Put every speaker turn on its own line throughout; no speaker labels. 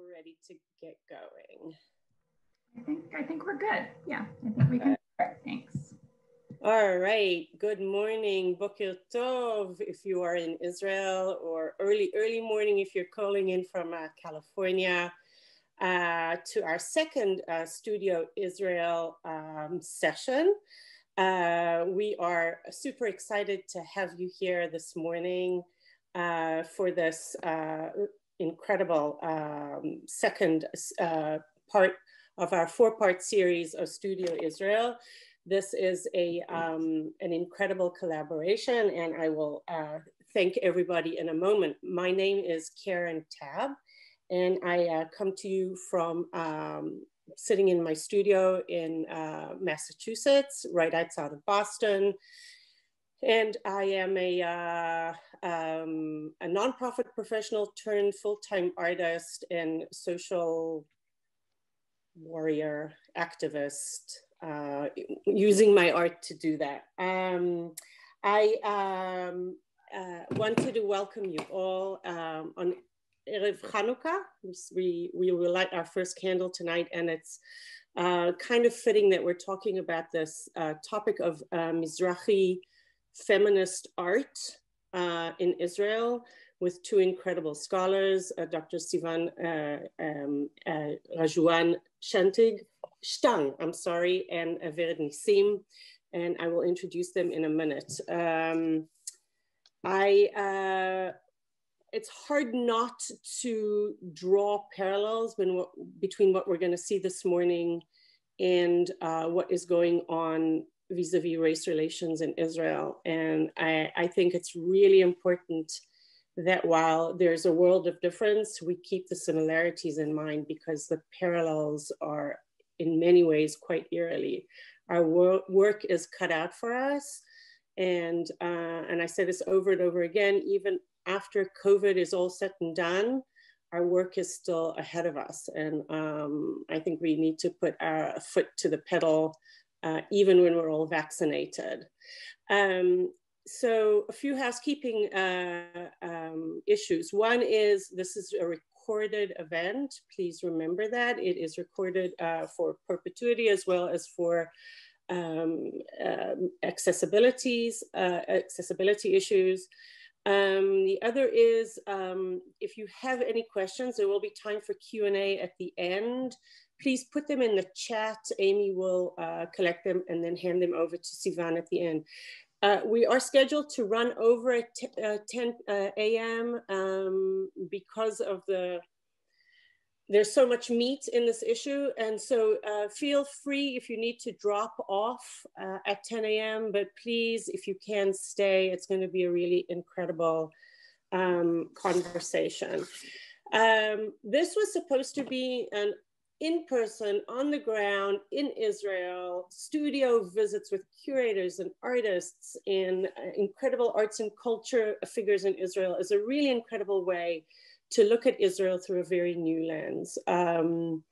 we're ready to get going.
I think I think we're good. Yeah, I think we can start. Thanks.
All right. Good morning, Boker Tov, if you are in Israel, or early early morning if you're calling in from uh, California. Uh, to our second uh, Studio Israel um, session. Uh, we are super excited to have you here this morning uh, for this uh, incredible um, second uh, part of our four-part series of Studio Israel. This is a, um, an incredible collaboration and I will uh, thank everybody in a moment. My name is Caron Tabb and I uh, come to you from um, sitting in my studio in uh, Massachusetts, right outside of Boston. And I am a, uh, um, a nonprofit professional turned full-time artist and social warrior activist, uh, using my art to do that. Um, I um, uh, wanted to welcome you all um, on Erev Chanukah. We, we will light our first candle tonight and it's uh, kind of fitting that we're talking about this uh, topic of uh, Mizrahi feminist art uh, in Israel with two incredible scholars, uh, Dr. Sivan uh, um, uh, Rajuan Shantig, Stang, I'm sorry, and uh, Vered Nissim, and I will introduce them in a minute. Um, I, uh, it's hard not to draw parallels between what we're gonna see this morning and uh, what is going on vis-a-vis race relations in Israel. And I, I think it's really important that while there's a world of difference, we keep the similarities in mind because the parallels are in many ways quite eerily. Our wor work is cut out for us. And, uh, and I say this over and over again, even after COVID is all said and done, our work is still ahead of us. And um, I think we need to put our foot to the pedal uh, even when we're all vaccinated. Um, so a few housekeeping uh, um, issues. One is this is a recorded event. Please remember that. It is recorded uh, for perpetuity as well as for um, um, accessibilities, uh, accessibility issues. Um, the other is um, if you have any questions, there will be time for Q&A at the end please put them in the chat. Amy will uh, collect them and then hand them over to Sivan at the end. Uh, we are scheduled to run over at uh, 10 uh, a.m. Um, because of the, there's so much meat in this issue. And so uh, feel free if you need to drop off uh, at 10 a.m., but please, if you can stay, it's gonna be a really incredible um, conversation. Um, this was supposed to be an in person, on the ground in Israel, studio visits with curators and artists and uh, incredible arts and culture figures in Israel is a really incredible way to look at Israel through a very new lens. Um,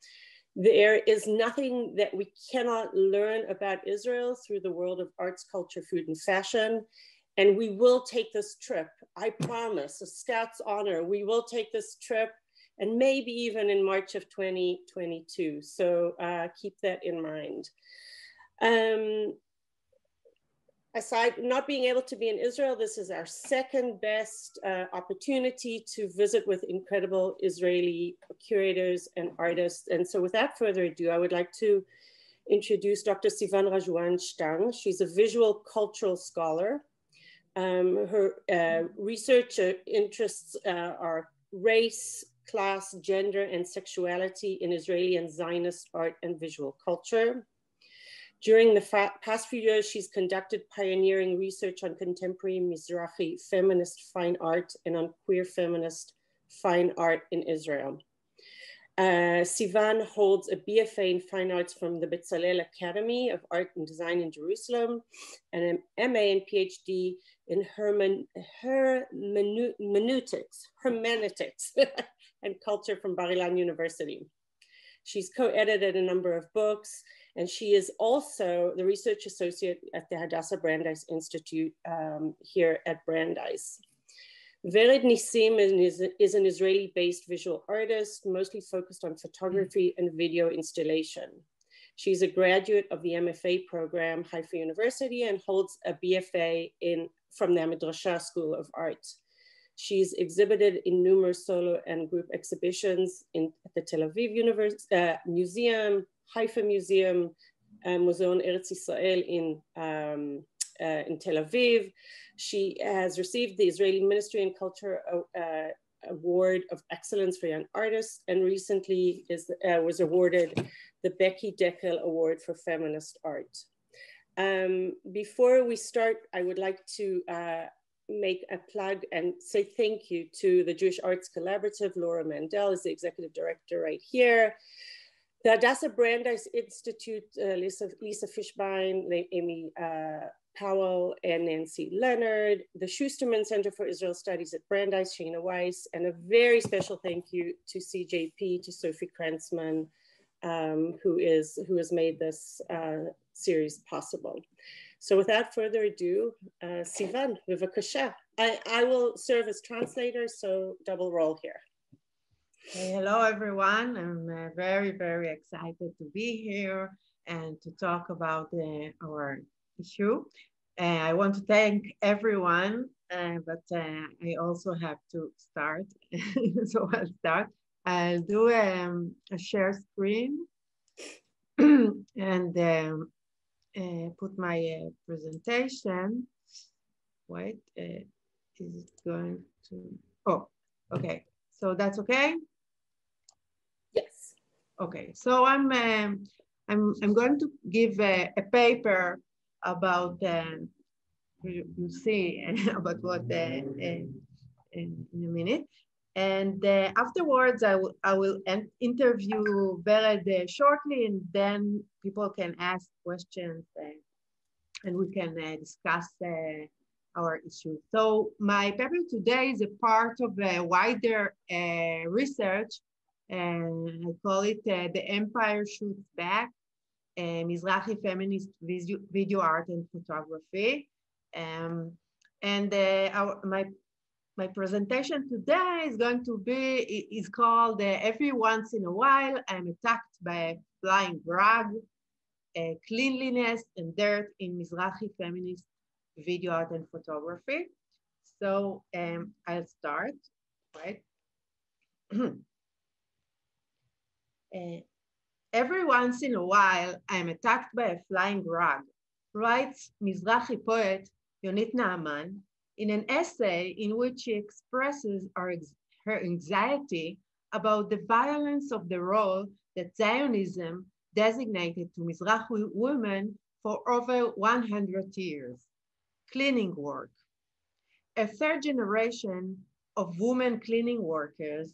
there is nothing that we cannot learn about Israel through the world of arts, culture, food, and fashion. And we will take this trip. I promise, a Scout's honor, we will take this trip and maybe even in March of 2022. So uh, keep that in mind. Um, aside not being able to be in Israel, this is our second best uh, opportunity to visit with incredible Israeli curators and artists. And so without further ado, I would like to introduce Dr. Sivan Rajuan Stang. She's a visual cultural scholar. Um, her uh, research interests uh, are race, class, gender, and sexuality in Israeli and Zionist art and visual culture. During the past few years, she's conducted pioneering research on contemporary Mizrahi feminist fine art and on queer feminist fine art in Israel. Uh, Sivan holds a BFA in Fine Arts from the Bezalel Academy of Art and Design in Jerusalem and an MA and PhD in hermen, hermeneutics, hermeneutics and culture from Bar Ilan University. She's co-edited a number of books and she is also the research associate at the Hadassah Brandeis Institute um, here at Brandeis. Vered Nissim is, is an Israeli-based visual artist, mostly focused on photography and video installation. She's a graduate of the MFA program, Haifa University, and holds a BFA in, from the Midrasha School of Art. She's exhibited in numerous solo and group exhibitions in at the Tel Aviv Univers uh, Museum, Haifa Museum, uh, Museum Eretz Israel in, um, uh, in Tel Aviv. She has received the Israeli Ministry and Culture uh, Award of Excellence for Young Artists and recently is, uh, was awarded the Becky Deckel Award for Feminist Art. Um, before we start, I would like to uh, make a plug and say thank you to the Jewish Arts Collaborative. Laura Mandel is the executive director right here. The Hadassah Brandeis Institute, uh, Lisa, Lisa Fishbayn, Amy uh, Powell, and Nancy Leonard, the Schusterman Center for Israel Studies at Brandeis, Shayna Weiss, and a very special thank you to CJP, to Sophie Kranzman, um, who, is, who has made this uh, series possible. So without further ado, uh, Sivan, bivakasha. I, I will serve as translator, so double role here.
Hey, hello, everyone. I'm uh, very, very excited to be here and to talk about uh, our issue. Uh, I want to thank everyone, uh, but uh, I also have to start. so I'll start. I'll do um, a share screen and um, uh, put my uh, presentation. Wait, uh, is it going to, oh, okay. So that's okay?
Yes.
Okay, so I'm, um, I'm, I'm going to give a, a paper about, um, you, you see about what uh, in, in a minute. And uh, afterwards, I, I will interview Vered uh, shortly, and then people can ask questions and we can uh, discuss uh, our issue. So my paper today is a part of a wider research, and I call it The Empire Shoots Back, Mizrahi Feminist video, video, Art and Photography. Um, and our, my my presentation today is going to be, is called uh, Every Once in a While, I'm attacked by a flying rug, uh, cleanliness and dirt in Mizrahi feminist video art and photography. So um, I'll start, right? uh, every once in a while, I'm attacked by a flying rug, writes Mizrahi poet Yonit Naaman in an essay in which she expresses her, her anxiety about the violence of the role that Zionism designated to Mizrahi women for over 100 years, cleaning work. A third generation of women cleaning workers,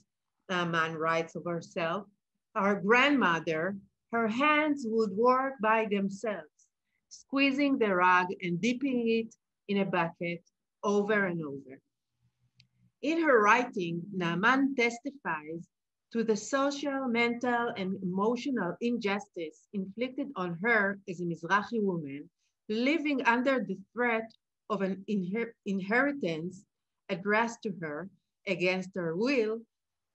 Naaman writes of herself, our grandmother, her hands would work by themselves, squeezing the rug and dipping it in a bucket over and over. In her writing, Naaman testifies to the social, mental, and emotional injustice inflicted on her as a Mizrahi woman living under the threat of an inher inheritance addressed to her against her will,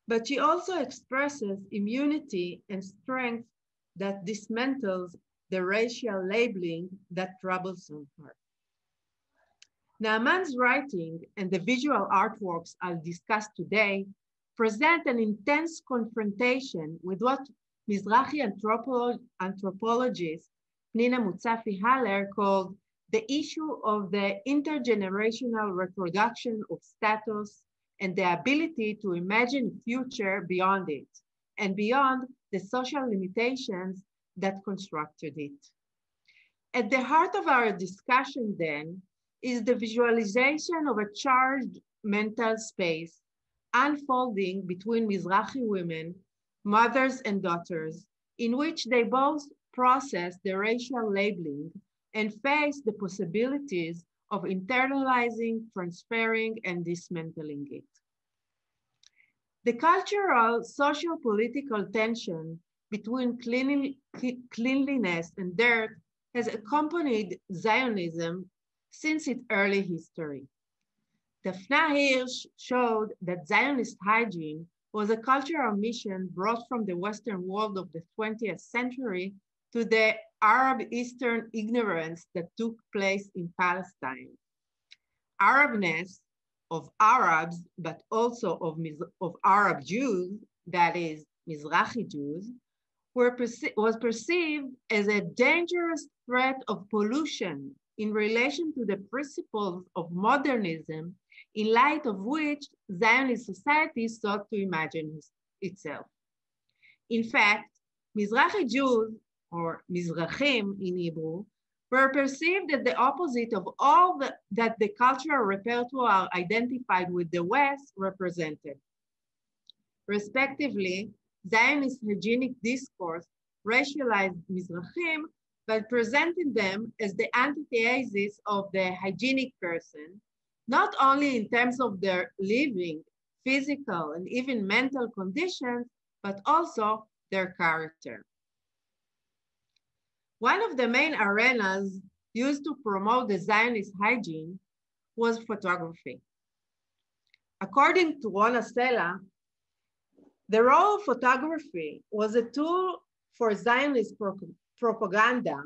but she also expresses immunity and strength that dismantles the racial labeling that troubles her. Naaman's writing and the visual artworks I'll discuss today present an intense confrontation with what Mizrahi anthropo anthropologist Pnina Motzafi-Haller called the issue of the intergenerational reproduction of status and the ability to imagine a future beyond it and beyond the social limitations that constructed it. At the heart of our discussion then is the visualization of a charged mental space unfolding between Mizrahi women, mothers and daughters, in which they both process the racial labeling and face the possibilities of internalizing, transferring, and dismantling it. The cultural, social, political tension between cleanliness and dirt has accompanied Zionism since its early history. Dafna Hirsch showed that Zionist hygiene was a cultural mission brought from the Western world of the 20th century to the Arab Eastern ignorance that took place in Palestine. Arabness of Arabs, but also of, of Arab Jews, that is, Mizrahi Jews, were perce was perceived as a dangerous threat of pollution in relation to the principles of modernism, in light of which Zionist society sought to imagine itself. In fact, Mizrahi Jews, or Mizrahim in Hebrew, were perceived as the opposite of all the, that the cultural repertoire identified with the West represented. Respectively, Zionist hygienic discourse racialized Mizrahim by presenting them as the antithesis of the hygienic person, not only in terms of their living, physical, and even mental conditions, but also their character. One of the main arenas used to promote the Zionist hygiene was photography. According to Rona Sela, the role of photography was a tool for Zionist propaganda,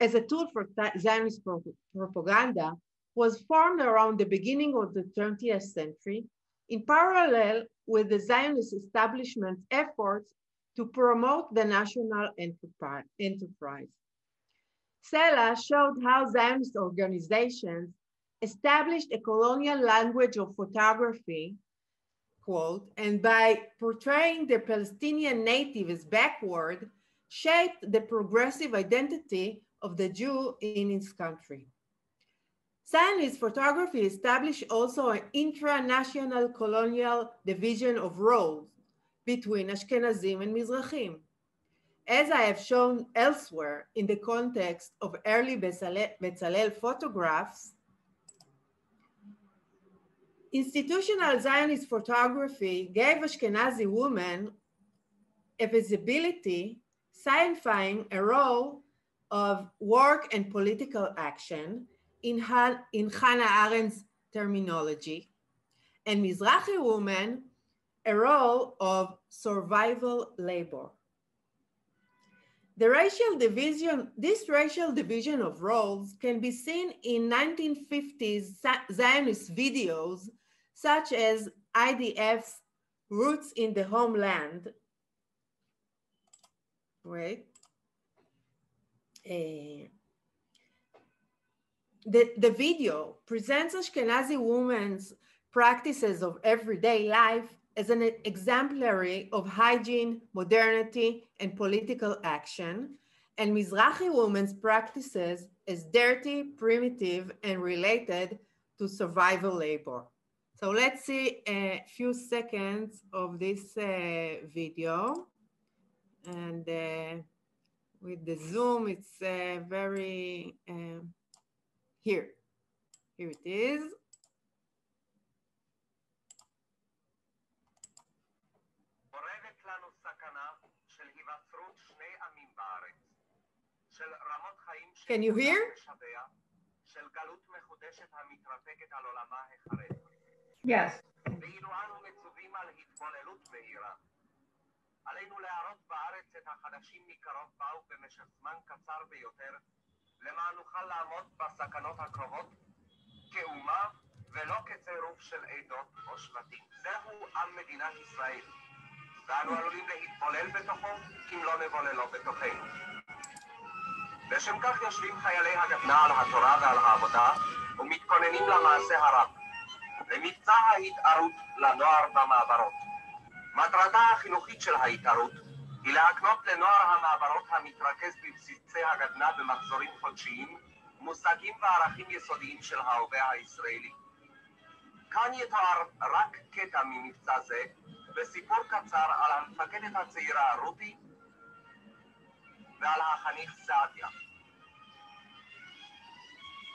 as a tool for Zionist pro propaganda, was formed around the beginning of the 20th century in parallel with the Zionist establishment's efforts to promote the national enterprise. Sela showed how Zionist organizations established a colonial language of photography, quote, and by portraying the Palestinian native as backward, shaped the progressive identity of the Jew in his country. Zionist photography established also an intra-national colonial division of roles between Ashkenazim and Mizrahim as I have shown elsewhere in the context of early Bezalel photographs, institutional Zionist photography gave Ashkenazi women a visibility signifying a role of work and political action in, Han, in Hannah Arendt's terminology, and Mizrahi women a role of survival labor. The racial division, this racial division of roles can be seen in 1950s Zionist videos, such as IDF's Roots in the Homeland. Wait. Uh, the, the video presents Ashkenazi women's practices of everyday life as an exemplary of hygiene, modernity, and political action, and Mizrahi women's practices as dirty, primitive, and related to survival labor. So let's see a few seconds of this uh, video. And uh, with the Zoom, it's uh, very, uh, here, here it is. Can you hear?
Yes.
עלינו להראות בארץ את החדשים מקרוב באו במשך זמן קצר ביותר, למען נוכל לעמוד בסכנות הקרובות כאומה ולא כצירוף של עדות או שבטים. זהו עם מדינת ישראל, ואנו עלולים להתבולל בתוכו, אם לא נבולל לו בתוכנו. לשם כך יושבים חיילי הגדנ"ע על התורה ועל העבודה ומתכוננים למעשה הרב, למבצע ההתערות לנוער במעברות. מטרתה החינוכית של ההתערות היא להקנות לנוער המעברות המתרכז בבסיסי הגדנ"ע במחזורים חודשיים מושגים וערכים יסודיים של ההווה הישראלי. כאן יתואר רק קטע ממבצע זה וסיפור קצר על המפקדת הצעירה רותי ועל החניך סעדיה.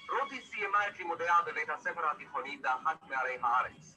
רותי סיימה את לימודיה בבית הספר התיכוני באחת מערי הארץ.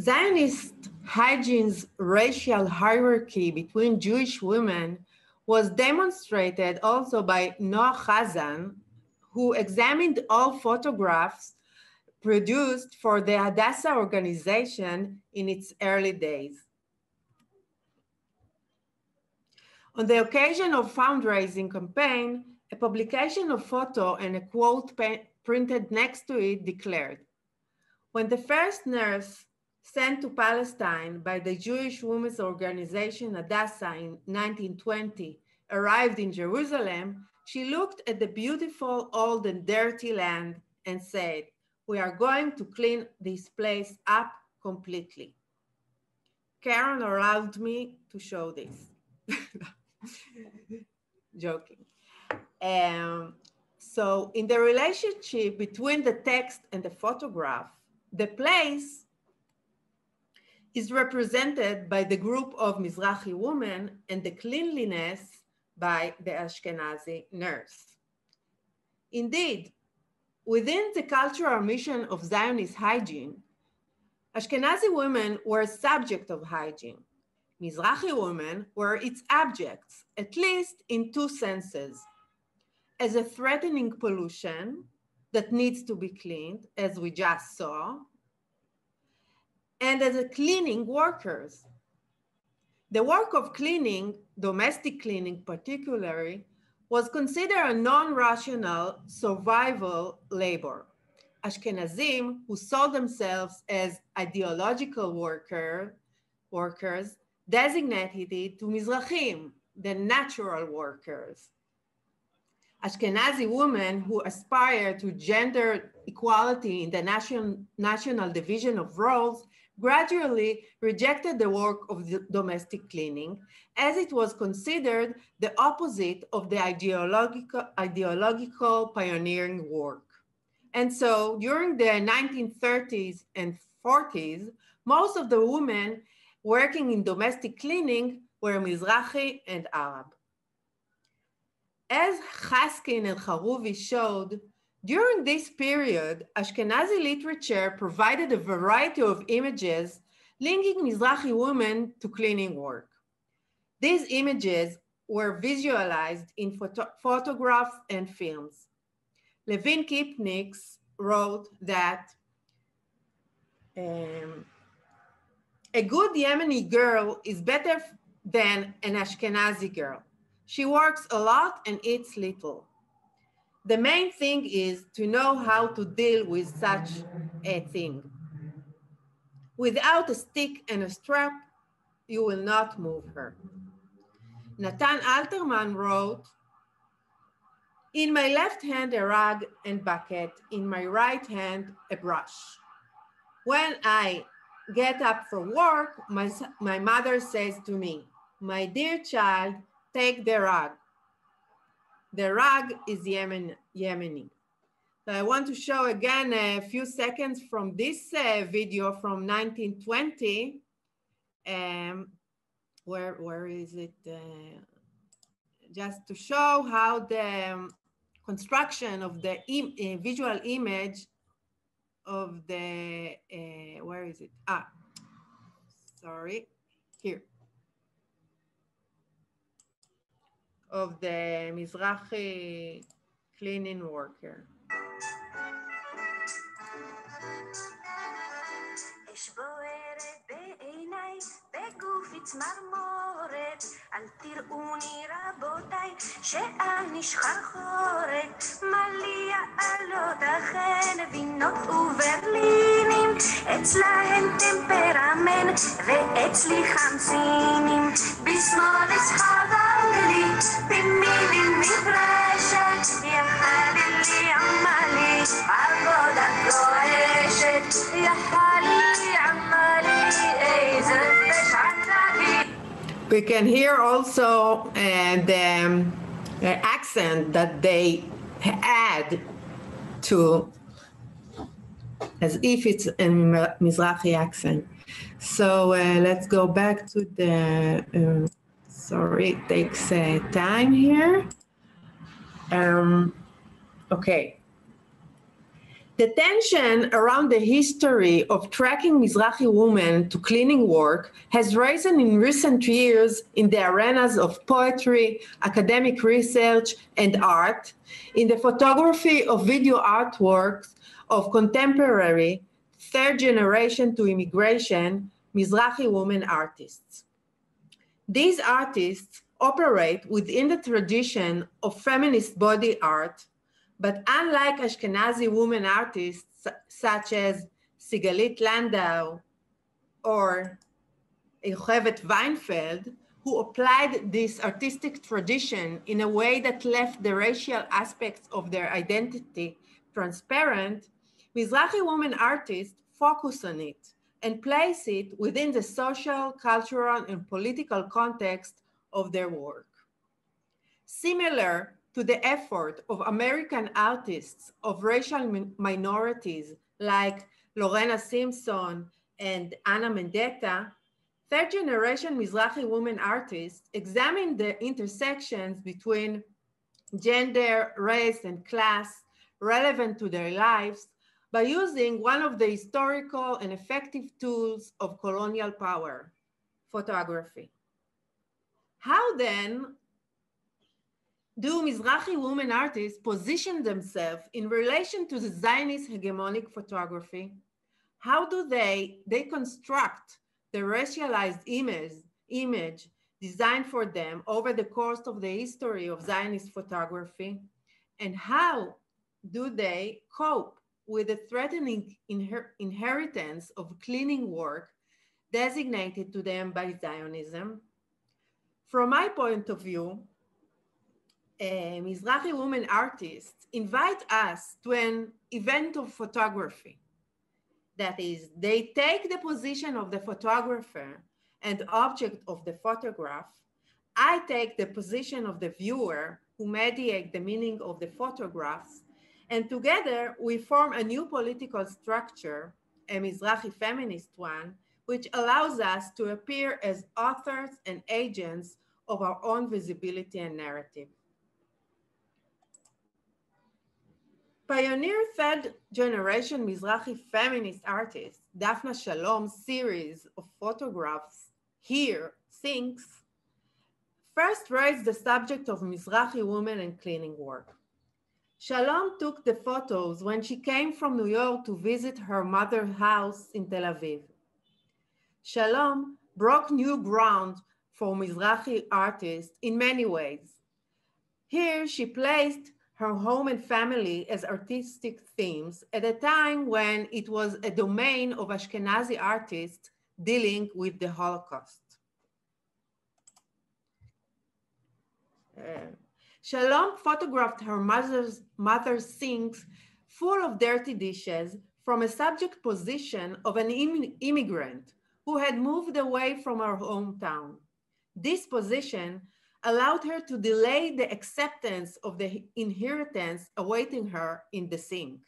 Zionist hygiene's racial hierarchy between Jewish women was demonstrated also by Noah Chazan, who examined all photographs produced for the Hadassah organization in its early days. On the occasion of fundraising campaign, a publication of photo and a quote printed next to it declared, when the first nurse sent to Palestine by the Jewish Women's Organization Hadassah in 1920 arrived in Jerusalem, she looked at the beautiful old and dirty land and said, we are going to clean this place up completely. Karen allowed me to show this. Joking. Um, so in the relationship between the text and the photograph, the place is represented by the group of Mizrahi women and the cleanliness by the Ashkenazi nurse. Indeed, within the cultural mission of Zionist hygiene, Ashkenazi women were subject of hygiene. Mizrahi women were its objects, at least in two senses. As a threatening pollution that needs to be cleaned, as we just saw, and as a cleaning workers. The work of cleaning, domestic cleaning particularly, was considered a non-rational survival labor. Ashkenazim, who saw themselves as ideological worker, workers, designated it to Mizrahim, the natural workers. Ashkenazi women who aspire to gender equality in the national, national division of roles gradually rejected the work of the domestic cleaning as it was considered the opposite of the ideological, ideological pioneering work. And so during the 1930s and 40s, most of the women working in domestic cleaning were Mizrahi and Arab. As Chaskin and Haruvi showed, during this period, Ashkenazi literature provided a variety of images linking Mizrahi women to cleaning work. These images were visualized in photo photographs and films. Levin Kipnis wrote that um, a good Yemeni girl is better than an Ashkenazi girl. She works a lot and eats little the main thing is to know how to deal with such a thing. Without a stick and a strap, you will not move her. Natan Alterman wrote, in my left hand, a rag and bucket, in my right hand, a brush. When I get up for work, my, my mother says to me, my dear child, take the rag. The rag is Yemen, Yemeni. So I want to show again a few seconds from this uh, video from 1920. Um, where, where is it? Uh, just to show how the um, construction of the Im uh, visual image of the, uh, where is it? Ah, sorry, here. Of the Mizrahi cleaning worker. בגופי צמרמורת, אל תראוני רבותיי, שאני שחרחורת, מליע עלות אכן וינות וברלינים, אצלהם טמפרמנט ואצלי חמסינים, בשמאל אסחבה We can hear also uh, the um, accent that they add to, as if it's a Mizrahi accent. So uh, let's go back to the, uh, sorry, it takes uh, time here. Um, okay. The tension around the history of tracking Mizrahi women to cleaning work has risen in recent years in the arenas of poetry, academic research, and art, in the photography of video artworks of contemporary third generation to immigration Mizrahi women artists. These artists operate within the tradition of feminist body art but unlike Ashkenazi women artists such as Sigalit Landau or Yocheved Weinfeld, who applied this artistic tradition in a way that left the racial aspects of their identity transparent, Mizrahi women artists focus on it and place it within the social, cultural, and political context of their work. Similar to the effort of American artists of racial min minorities like Lorna Simpson and Ana Mendieta, third generation Mizrahi women artists examine the intersections between gender, race, and class relevant to their lives by using one of the historical and effective tools of colonial power, photography. How then do Mizrahi women artists position themselves in relation to the Zionist hegemonic photography? How do they, they construct the racialized image, image designed for them over the course of the history of Zionist photography? And how do they cope with the threatening inher inheritance of cleaning work designated to them by Zionism? From my point of view, uh, Mizrahi women artists invite us to an event of photography. That is, they take the position of the photographer and object of the photograph. I take the position of the viewer who mediate the meaning of the photographs. And together we form a new political structure, a Mizrahi feminist one, which allows us to appear as authors and agents of our own visibility and narrative. Pioneer third generation Mizrahi feminist artist Daphna Shalom's series of photographs here thinks first raised the subject of Mizrahi women and cleaning work. Shalom took the photos when she came from New York to visit her mother's house in Tel Aviv. Shalom broke new ground for Mizrahi artists in many ways. Here she placed her home and family as artistic themes at a time when it was a domain of Ashkenazi artists dealing with the Holocaust. Uh, Shalom photographed her mother's, mother's sinks full of dirty dishes from a subject position of an Im immigrant who had moved away from her hometown. This position allowed her to delay the acceptance of the inheritance awaiting her in the sink.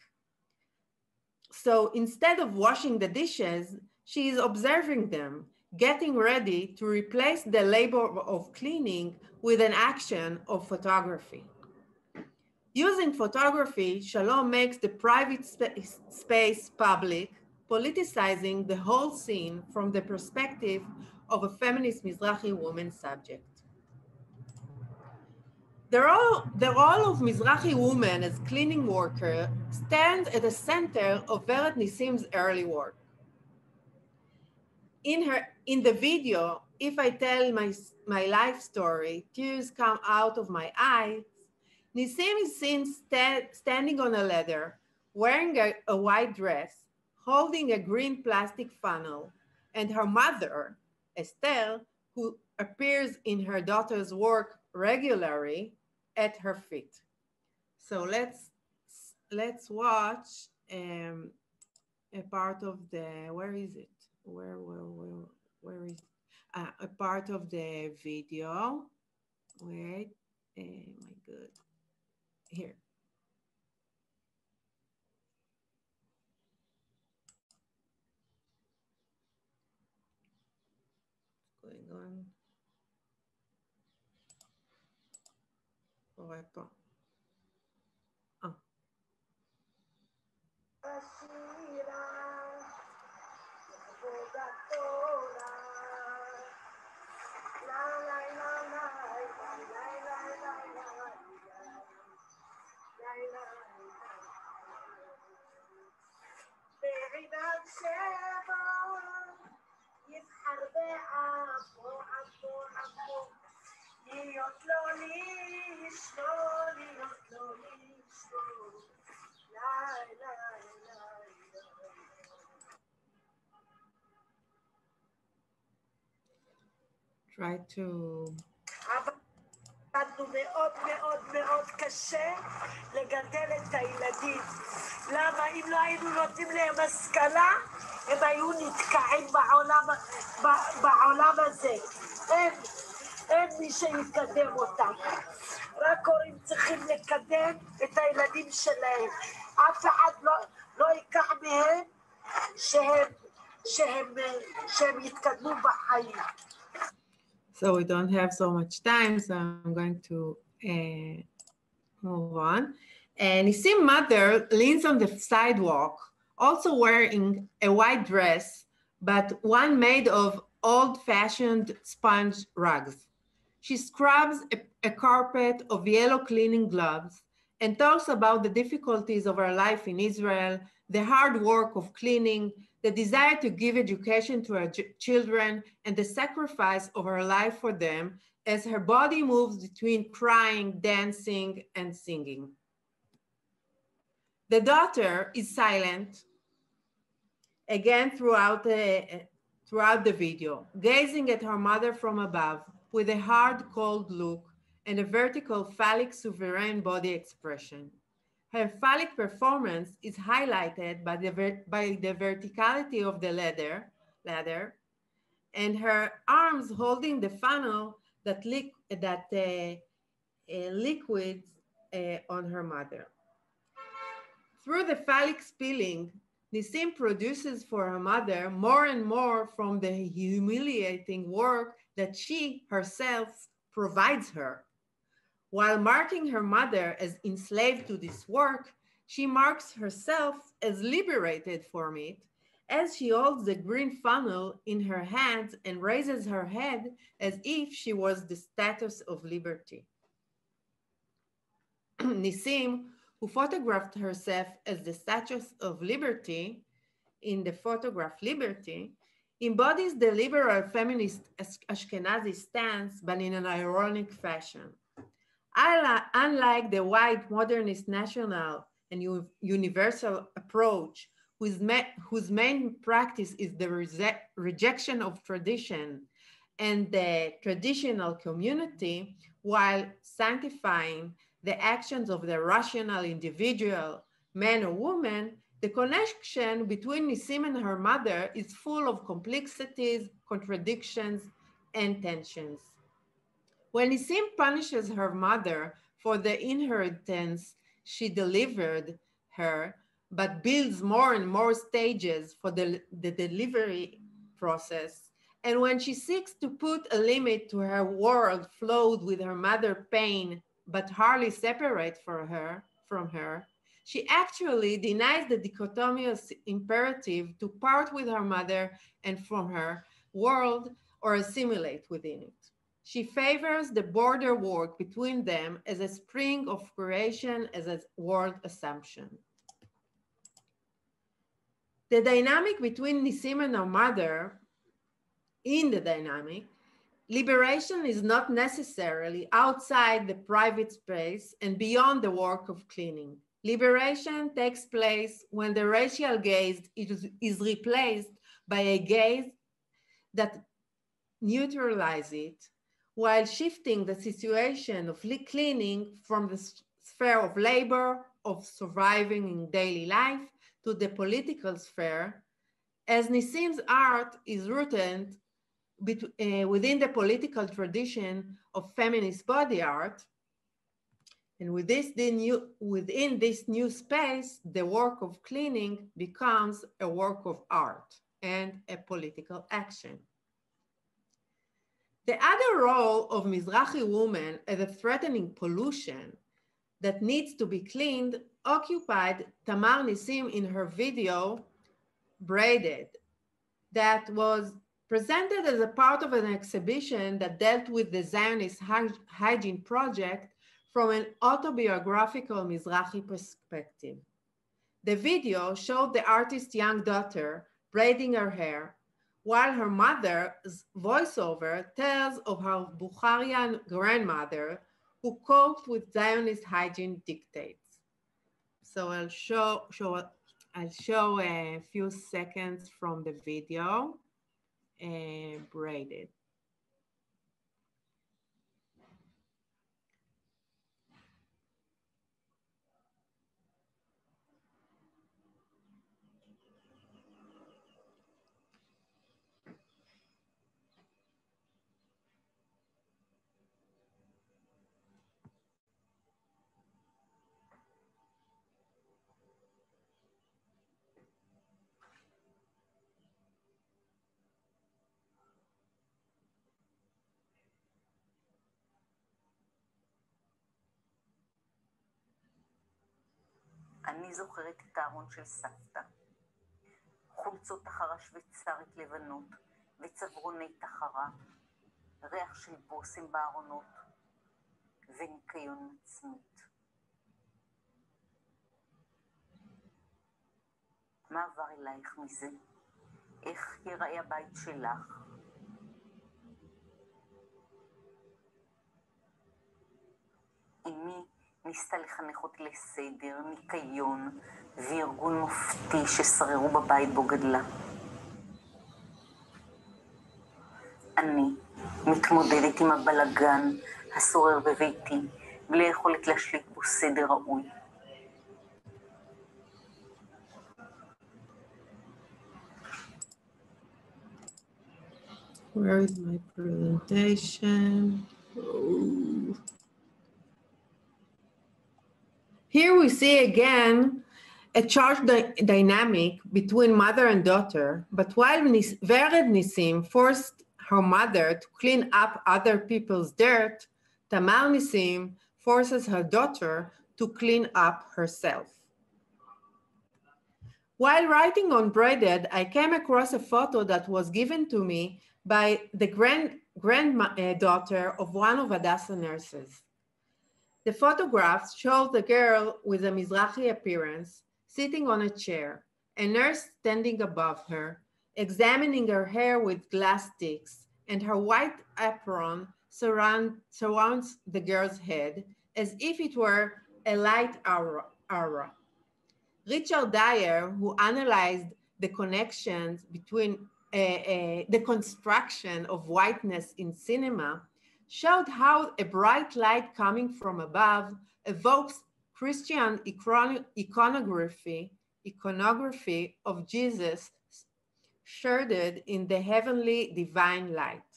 So instead of washing the dishes, she is observing them, getting ready to replace the labor of cleaning with an action of photography. Using photography, Shalom makes the private space, space public, politicizing the whole scene from the perspective of a feminist Mizrahi woman subject. The role, the role of Mizrahi women as cleaning worker stands at the center of Vered Nissim's early work. In her, in the video, if I tell my, my life story, tears come out of my eyes, Nissim is seen sta standing on a ladder, wearing a, a white dress, holding a green plastic funnel, and her mother, estelle who appears in her daughter's work regularly, at her feet. So let's let's watch um, a part of the where is it? where, where, where, where is uh, a part of the video. Wait, oh eh, my God, here. Going on.
Oh,
Try to
עבדנו מאוד מאוד מאוד קשה לגדל את הילדים. למה? אם לא היינו נותנים להם השכלה, הם היו נתקעים בעולם, בעולם הזה. אין, אין מי שיקדם אותם. רק הורים צריכים לקדם את הילדים שלהם. אף אחד לא, לא ייקח מהם שהם, שהם, שהם יתקדמו בחיים.
So we don't have so much time, so I'm going to uh, move on. And Nissim mother leans on the sidewalk, also wearing a white dress, but one made of old-fashioned sponge rugs. She scrubs a, a carpet of yellow cleaning gloves and talks about the difficulties of her life in Israel, the hard work of cleaning, the desire to give education to her ch- children, and the sacrifice of her life for them as her body moves between crying, dancing, and singing. The daughter is silent again throughout the, throughout the video, gazing at her mother from above with a hard, cold look and a vertical, phallic, sovereign body expression. Her phallic performance is highlighted by the, by the verticality of the ladder, ladder and her arms holding the funnel that, liq- that uh, uh, liquids uh, on her mother. Through the phallic spilling, Nissim produces for her mother more and more from the humiliating work that she herself provides her. While marking her mother as enslaved to this work, she marks herself as liberated from it as she holds the green funnel in her hands and raises her head as if she was the status of liberty. Nissim, who photographed herself as the status of liberty in the photograph Liberty, embodies the liberal feminist Ashkenazi stance, but in an ironic fashion. Unlike the white modernist national and universal approach, whose, ma- whose main practice is the rese- rejection of tradition and the traditional community, while sanctifying the actions of the rational individual, man or woman, the connection between Nissim and her mother is full of complexities, contradictions, and tensions. When Nissim punishes her mother for the inheritance she delivered her, but builds more and more stages for the, the delivery process, and when she seeks to put a limit to her world flowed with her mother pain, but hardly separate from her, from her, she actually denies the dichotomous imperative to part with her mother and from her world or assimilate within it. She favors the border work between them as a spring of creation, as a world assumption. The dynamic between Nissim and her mother, in the dynamic, liberation is not necessarily outside the private space and beyond the work of cleaning. Liberation takes place when the racial gaze is, is replaced by a gaze that neutralizes it while shifting the situation of cleaning from the sphere of labor, of surviving in daily life, to the political sphere, as Nissim's art is rooted uh, within the political tradition of feminist body art. And with this, new, within this new space, the work of cleaning becomes a work of art and a political action. The other role of Mizrahi women as a threatening pollution that needs to be cleaned occupied Tamar Nissim in her video, Braided, that was presented as a part of an exhibition that dealt with the Zionist hygiene project from an autobiographical Mizrahi perspective. The video showed the artist's young daughter braiding her hair, while her mother's voiceover tells of her Bukharian grandmother who coped with Zionist hygiene dictates. So I'll show, show, I'll show a few seconds from the video and braided.
אני זוכרת את הארון של סבתא. חולצות תחרה שוויצרית לבנות וצברוני תחרה, ריח של בושם בארונות וניקיון עצמית. מה עבר אלייך מזה? איך ייראה הבית שלך? אמי ניסתה לחנך אותי לסדר, ניקיון וארגון מופתי ששררו בבית בו גדלה. אני מתמודדת עם הבלגן השורר בביתי, בלי יכולת להשליט בו סדר ראוי.
Where is my presentation? Oh. Here we see again a charge dy dynamic between mother and daughter, but while Nis Vered Nissim forced her mother to clean up other people's dirt, Tamar Nissim forces her daughter to clean up herself. While writing on Braided, I came across a photo that was given to me by the grand granddaughter eh, of one of Hadassah nurses. The photographs show the girl with a Mizrahi appearance sitting on a chair, a nurse standing above her, examining her hair with glass sticks, and her white apron surround, surrounds the girl's head as if it were a light aura. Richard Dyer, who analyzed the connections between uh, uh, the construction of whiteness in cinema, showed how a bright light coming from above evokes Christian iconography, iconography of Jesus shrouded in the heavenly divine light.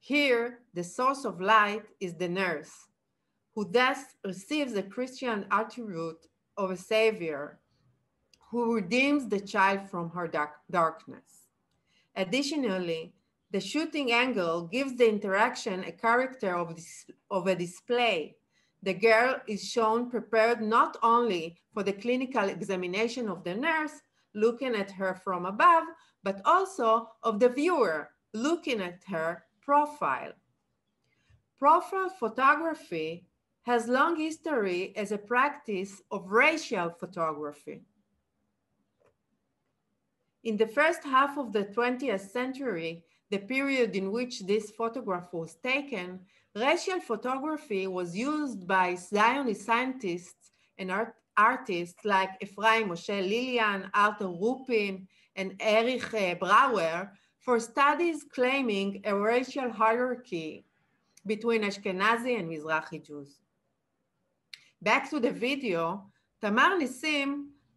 Here, the source of light is the nurse, who thus receives the Christian attribute of a savior who redeems the child from her dark darkness. Additionally, the shooting angle gives the interaction a character of, this, of a display. The girl is shown prepared not only for the clinical examination of the nurse, looking at her from above, but also of the viewer, looking at her profile. Profile photography has long history as a practice of racial photography. In the first half of the 20th century, the period in which this photograph was taken, racial photography was used by Zionist scientists and art artists like Ephraim Moshe Lilian, Arthur Ruppin, and Erich uh, Brauer for studies claiming a racial hierarchy between Ashkenazi and Mizrahi Jews. Back to the video, Tamar Nissim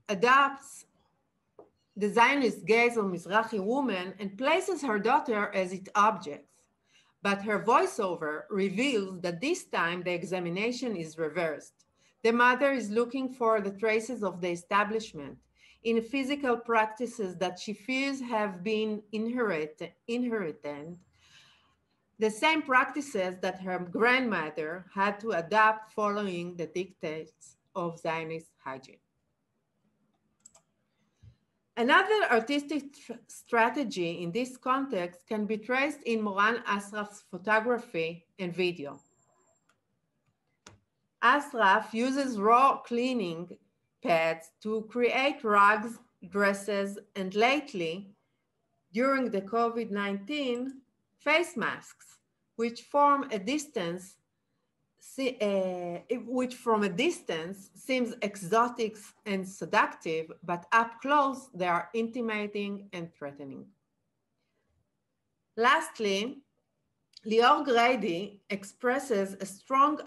adopts the Zionist gaze on Mizrahi woman and places her daughter as its object. But her voiceover reveals that this time the examination is reversed. The mother is looking for the traces of the establishment in physical practices that she fears have been inherit, inherited the same practices that her grandmother had to adapt following the dictates of Zionist hygiene. Another artistic strategy in this context can be traced in Moran Asraf's photography and video. Asraf uses raw cleaning pads to create rugs, dresses, and lately, during the COVID-19, face masks, which form a distance uh, which from a distance seems exotic and seductive, but up close they are intimating and threatening. Lastly, Lior Grady expresses a strong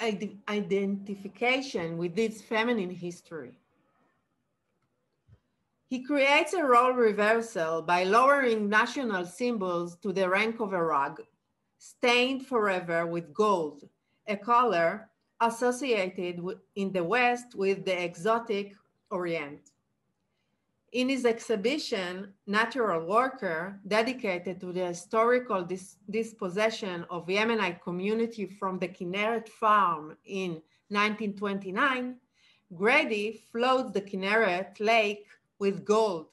identification with this feminine history. He creates a role reversal by lowering national symbols to the rank of a rug, stained forever with gold, a color associated in the West with the exotic Orient. In his exhibition, Natural Worker, dedicated to the historical dis dispossession of Yemenite community from the Kinneret farm in 1929, Grady floats the Kinneret lake with gold,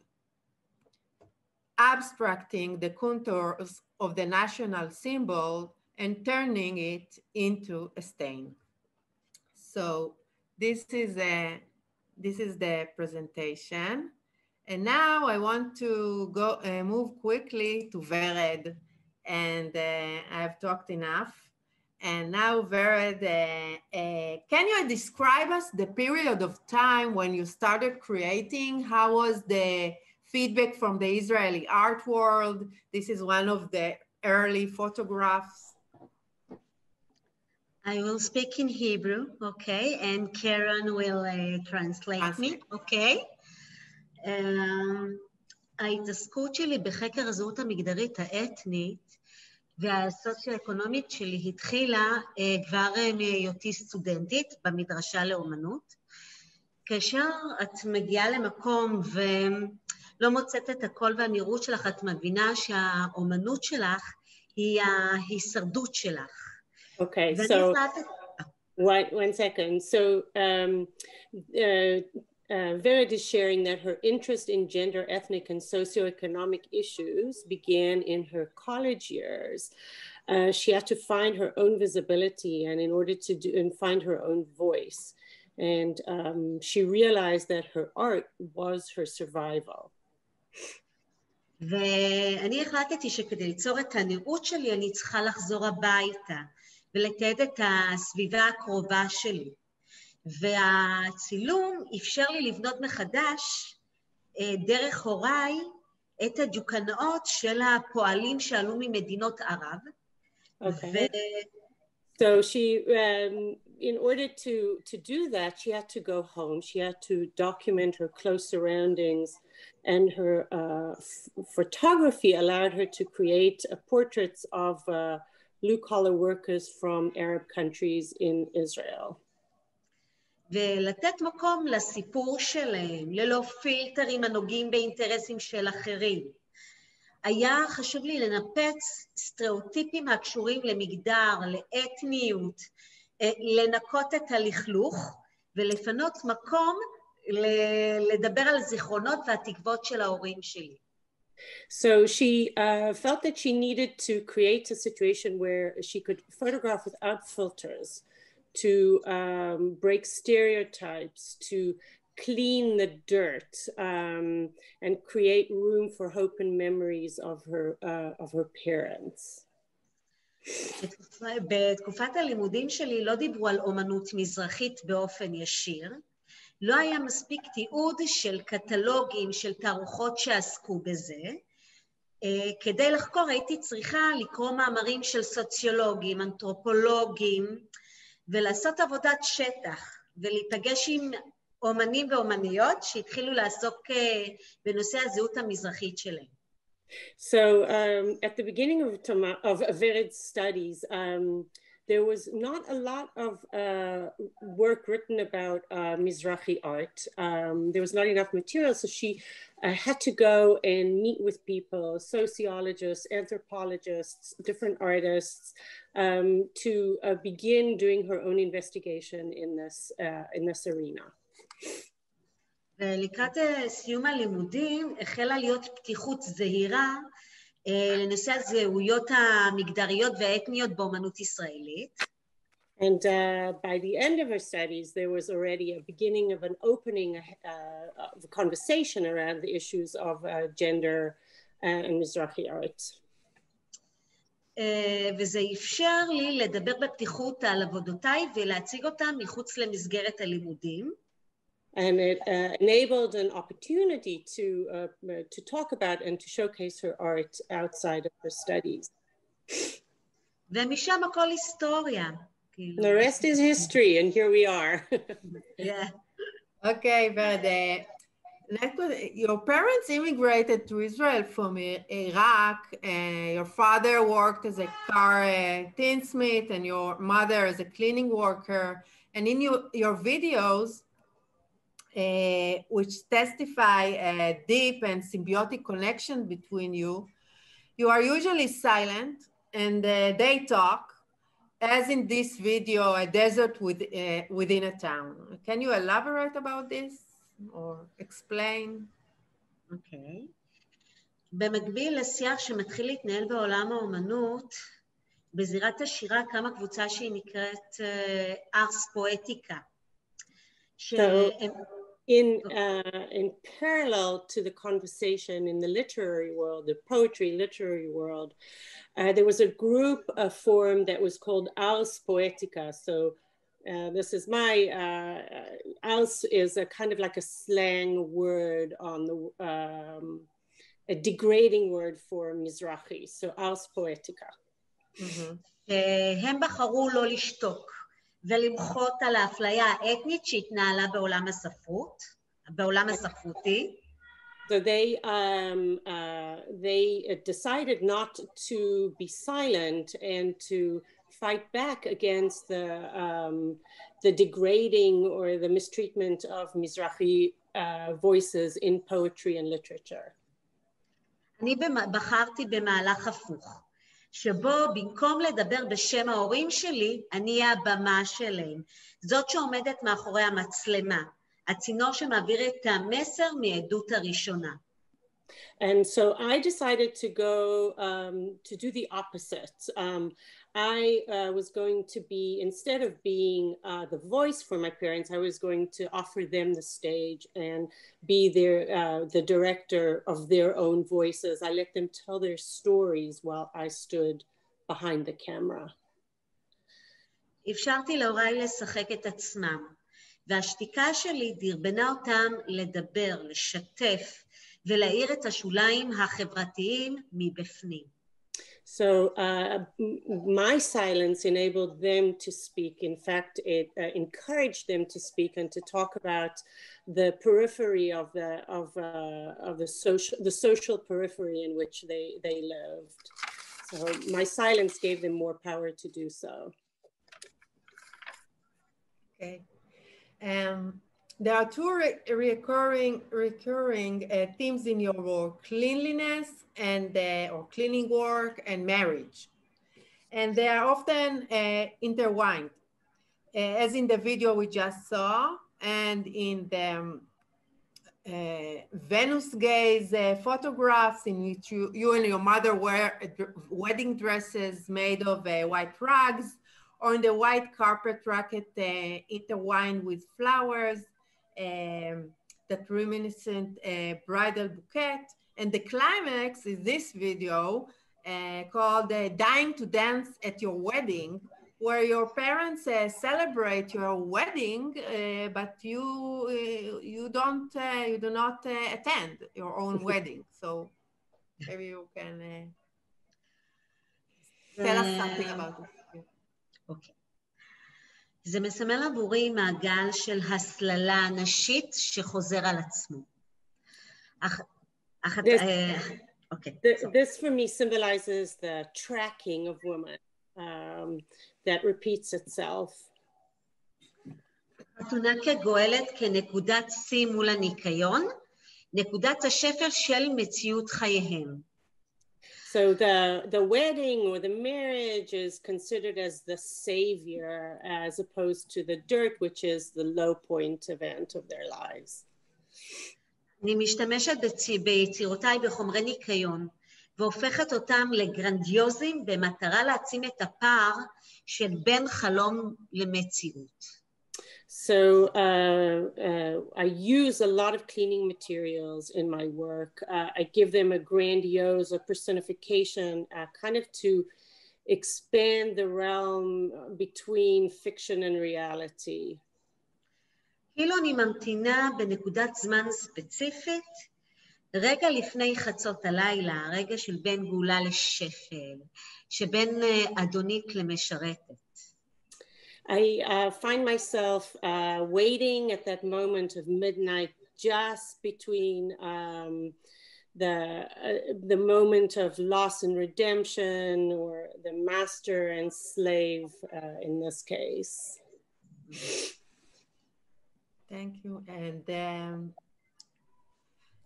abstracting the contours of the national symbol and turning it into a stain. So this is, a, this is the presentation. And now I want to go uh, move quickly to Vered. And uh, I've talked enough. And now Vered, uh, uh, can you describe us the period of time when you started creating? How was the feedback from the Israeli art world? This is one of the early photographs
I will speak in Hebrew, okay, and Karen will uh, translate me? Okay? Um, ההתעסקות שלי בחקר הזהות המגדרית האתנית והסוציו-אקונומית שלי התחילה uh, כבר uh, מהיותי סטודנטית במדרשה לאומנות. כאשר את מגיעה למקום ולא מוצאת את הקול והנראות שלך, את מבינה שהאומנות שלך היא ההישרדות שלך.
Okay, so one, one second. So um, uh, uh, Vered is sharing that her interest in gender, ethnic, and socioeconomic issues began in her college years. Uh, she had to find her own visibility and in order to do and find her own voice. And um, she realized that her art was her survival.
ואני החלטתי שכדי ליצור את הנראות שלי אני צריכה לחזור הביתה. ולתעד את הסביבה הקרובה שלי. והצילום אפשר לי לבנות מחדש דרך הוריי את הדיוקנאות של הפועלים שעלו ממדינות ערב.
Okay. ו... So she, um, in order to, to do that, she had to go home. She had to document her close surroundings and her uh, photography allowed her to create uh, portraits of uh, blue collar workers from Arab countries in Israel.
ולתת מקום לסיפור שלהם, ללא פילטרים הנוגעים באינטרסים של אחרים. היה חשוב לי לנפץ סטריאוטיפים הקשורים למגדר, לאתניות, לנקות את הלכלוך ולפנות מקום לדבר על הזיכרונות והתקוות של ההורים שלי.
So she uh, felt that she needed to create a situation where she could photograph without filters, to um, break stereotypes, to clean the dirt, um, and create room for hope and memories of her, uh, of her parents.
בתקופת הלימודים שלי לא דיברו על אומנות מזרחית באופן ישיר. לא היה מספיק תיעוד של קטלוגים, של תערוכות שעסקו בזה. כדי לחקור הייתי צריכה לקרוא מאמרים של סוציולוגים, אנתרופולוגים, ולעשות עבודת שטח, ולהיפגש עם אומנים ואומניות שהתחילו לעסוק בנושא הזהות המזרחית שלהם.
So um, at the beginning of, of Vered's studies, um, there was not a lot of uh, work written about uh, Mizrahi art. Um, there was not enough material, so she uh, had to go and meet with people, sociologists, anthropologists, different artists, um, to uh, begin doing her own investigation in this, uh, in this arena.
ולקראת סיום הלימודים החלה להיות פתיחות זהירה לנושא הזהויות המגדריות והאתניות באומנות ישראלית.
And uh, by the end of her studies, there was already a beginning of an opening uh, of a conversation around the issues of uh, gender and Mizrahi art.
וזה אפשר לי לדבר בפתיחות על עבודותיי ולהציג אותם מחוץ למסגרת הלימודים.
and it uh, enabled an opportunity to uh, uh, to talk about and to showcase her art outside of her studies. The rest is history, and here we are.
yeah.
Okay, Vered. Your parents immigrated to Israel from Iraq. your father worked as a car uh, tinsmith, and your mother as a cleaning worker. And in your, your videos, uh, which testify a deep and symbiotic connection between you, you are usually silent and uh, they talk, as in this video, a desert with, uh, within a town. Can you elaborate about this or explain?
אוקיי. Okay. במקביל לשיח שמתחיל להתנהל בעולם האומנות, בזירת השירה קמה קבוצה שהיא נקראת ארס פואטיקה.
שהם in, uh, in parallel to the conversation in the literary world, the poetry literary world, uh, there was a group a forum that was called Ars Poetica. So uh, this is my, uh, Ars is a kind of like a slang word on the, um, a degrading word for Mizrahi. So Ars Poetica.
Mm-hmm. ולמחות על האפליה האתנית שהתנהלה בעולם הספרות, בעולם הספרותי.
So they um, uh, they decided not to be silent and to fight back against the um, the degrading or the mistreatment of Mizrahi uh, voices in poetry and literature.
אני בחרתי במהלך הפוך. שבו במקום לדבר בשם ההורים שלי, אני הבמה שלהם. זאת שעומדת מאחורי המצלמה, הצינור שמעביר את המסר מעדות הראשונה.
And so I decided to go um, to do the opposite. Um, I uh, was going to be, instead of being uh, the voice for my parents, I was going to offer them the stage and be their, uh, the director of their own voices. I let them tell their stories while I stood behind the camera.
אפשרתי להוריי לשחק את עצמם, והשתיקה שלי דרבנה אותם לדבר, לשתף ולהאיר את השוליים החברתיים מבפנים.
So uh, my silence enabled them to speak. In fact, it uh, encouraged them to speak and to talk about the periphery of the of uh, of the social the social periphery in which they they lived. So my silence gave them more power to do so.
Okay. Um, there are two re recurring recurring uh, themes in your work: cleanliness and uh, or cleaning work and marriage, and they are often uh, intertwined, uh, as in the video we just saw, and in the um, uh, Venus gaze uh, photographs in which you, you and your mother wear wedding dresses made of white rugs, or in the white carpet racket intertwined with flowers um, that reminiscent uh, bridal bouquet. And the climax is this video uh, called uh, Dying to Dance at Your Wedding, where your parents uh, celebrate your wedding, uh, but you uh, you don't you do not attend your own wedding. So maybe you can tell us something about it.
Okay. זה מסמל עבורי מעגל של הסללה נשית שחוזר על עצמו. אח,
this, okay, this, this for me symbolizes the tracking of women, um, that repeats itself.
חתונה כגואלת כנקודת שיא מול הניקיון, נקודת השפל של מציאות חייהם.
So the, the wedding or the marriage is considered as the savior as opposed to the dirt, which is the low point event of their lives.
אני משתמשת בצ- ביצירותיי בחומרי ניקיון, והופכת אותם לגרנדיוזים במטרה להעצים את הפער של בין חלום למציאות.
So uh, uh, I use a lot of cleaning materials in my work. Uh, I give them a grandiose, a personification, uh, kind of to expand the realm between fiction and reality.
כאילו אני ממתינה בנקודת זמן ספציפית, רגע לפני חצות הלילה, הרגע של בין גאולה לשפל, שבין אה, אדונית למשרתת.
I uh, find myself uh, waiting at that moment of midnight, just between um, the uh, the moment of loss and redemption, or the master and slave uh, in this case.
Thank you. And um,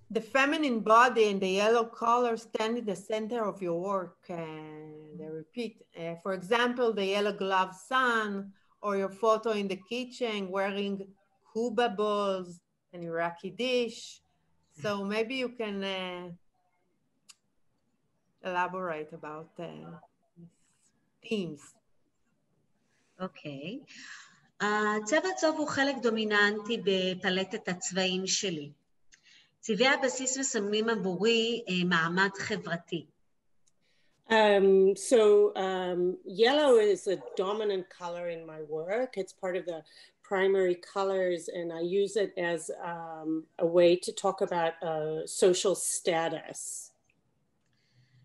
the feminine body and the yellow color stand in the center of your work. And I repeat, uh, for example, the yellow glove sun or your photo in the kitchen wearing kubba balls, an Iraqi dish. So maybe you can uh, elaborate about uh, themes.
אוקיי. Okay. Uh, הצבע הצהוב הוא חלק דומיננטי בפלטת הצבעים שלי. צבעי הבסיס מסמנים עבורי מעמד חברתי.
Um, so um, yellow is a dominant color in my work. It's part of the primary colors, and I use it as um, a way to talk about uh, social status.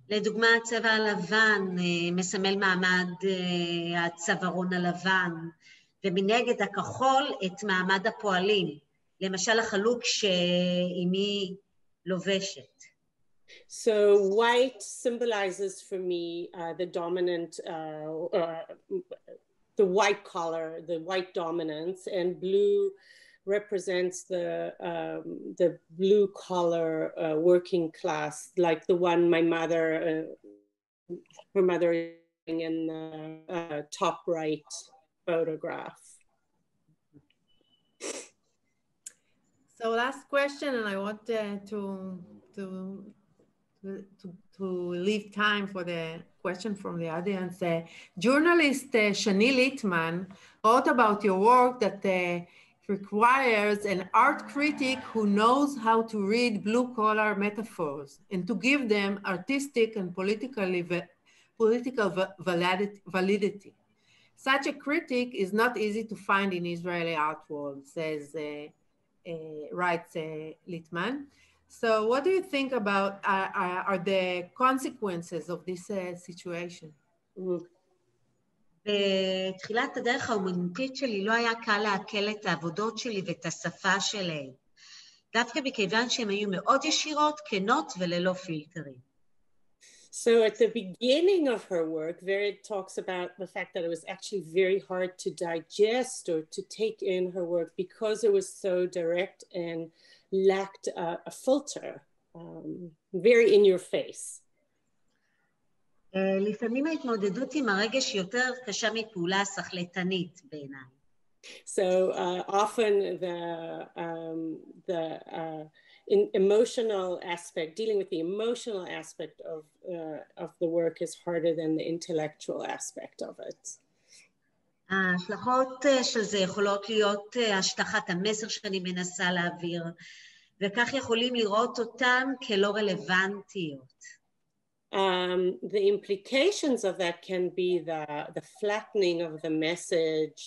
לדוגמה, הצבע הלבן אה, מסמל מעמד אה, הצווארון הלבן, ומנגד הכחול את מעמד הפועלים, למשל החלוק שאימי לובשת.
So white symbolizes for me uh, the dominant, uh, uh, the white collar, the white dominance, and blue represents the um, the blue collar uh, working class, like the one my mother, uh, her mother in the uh, top right photograph.
So last question, and I want uh, to, to, to, to leave time for the question from the audience. Uh, journalist uh, Shani Littman wrote about your work that uh, requires an art critic who knows how to read blue collar metaphors and to give them artistic and politically va- political va- validity. Such a critic is not easy to find in Israeli art world, says uh, uh, writes uh, Littman. So what do you think about uh, uh, are the consequences of this uh, situation? Mm.
בתחילת הדרך האומנותית שלי לא היה קל לעכל את העבודות שלי ואת השפה שלהן, דווקא מכיוון שהן היו מאוד ישירות, כנות וללא פילטרים.
So at the beginning of her work, Vered talks about the fact that it was actually very hard to digest or to take in her work because it was so direct and lacked a, a filter, um, very in your face.
אה, לפעמים ההתמודדות עם הרגש יותר קשה מפעולה סחלטנית בעיניי.
So uh, often the um, the uh, in emotional aspect, dealing with the emotional aspect of uh, of the work is harder than the intellectual aspect of it.
ההשלכות אה, של זה יכולות להיות אה, השטחת המסר שאני מנסה להעביר, וכך יכולים לראות אותן כלא רלוונטיות.
Um, the implications of that can be the the flattening of the message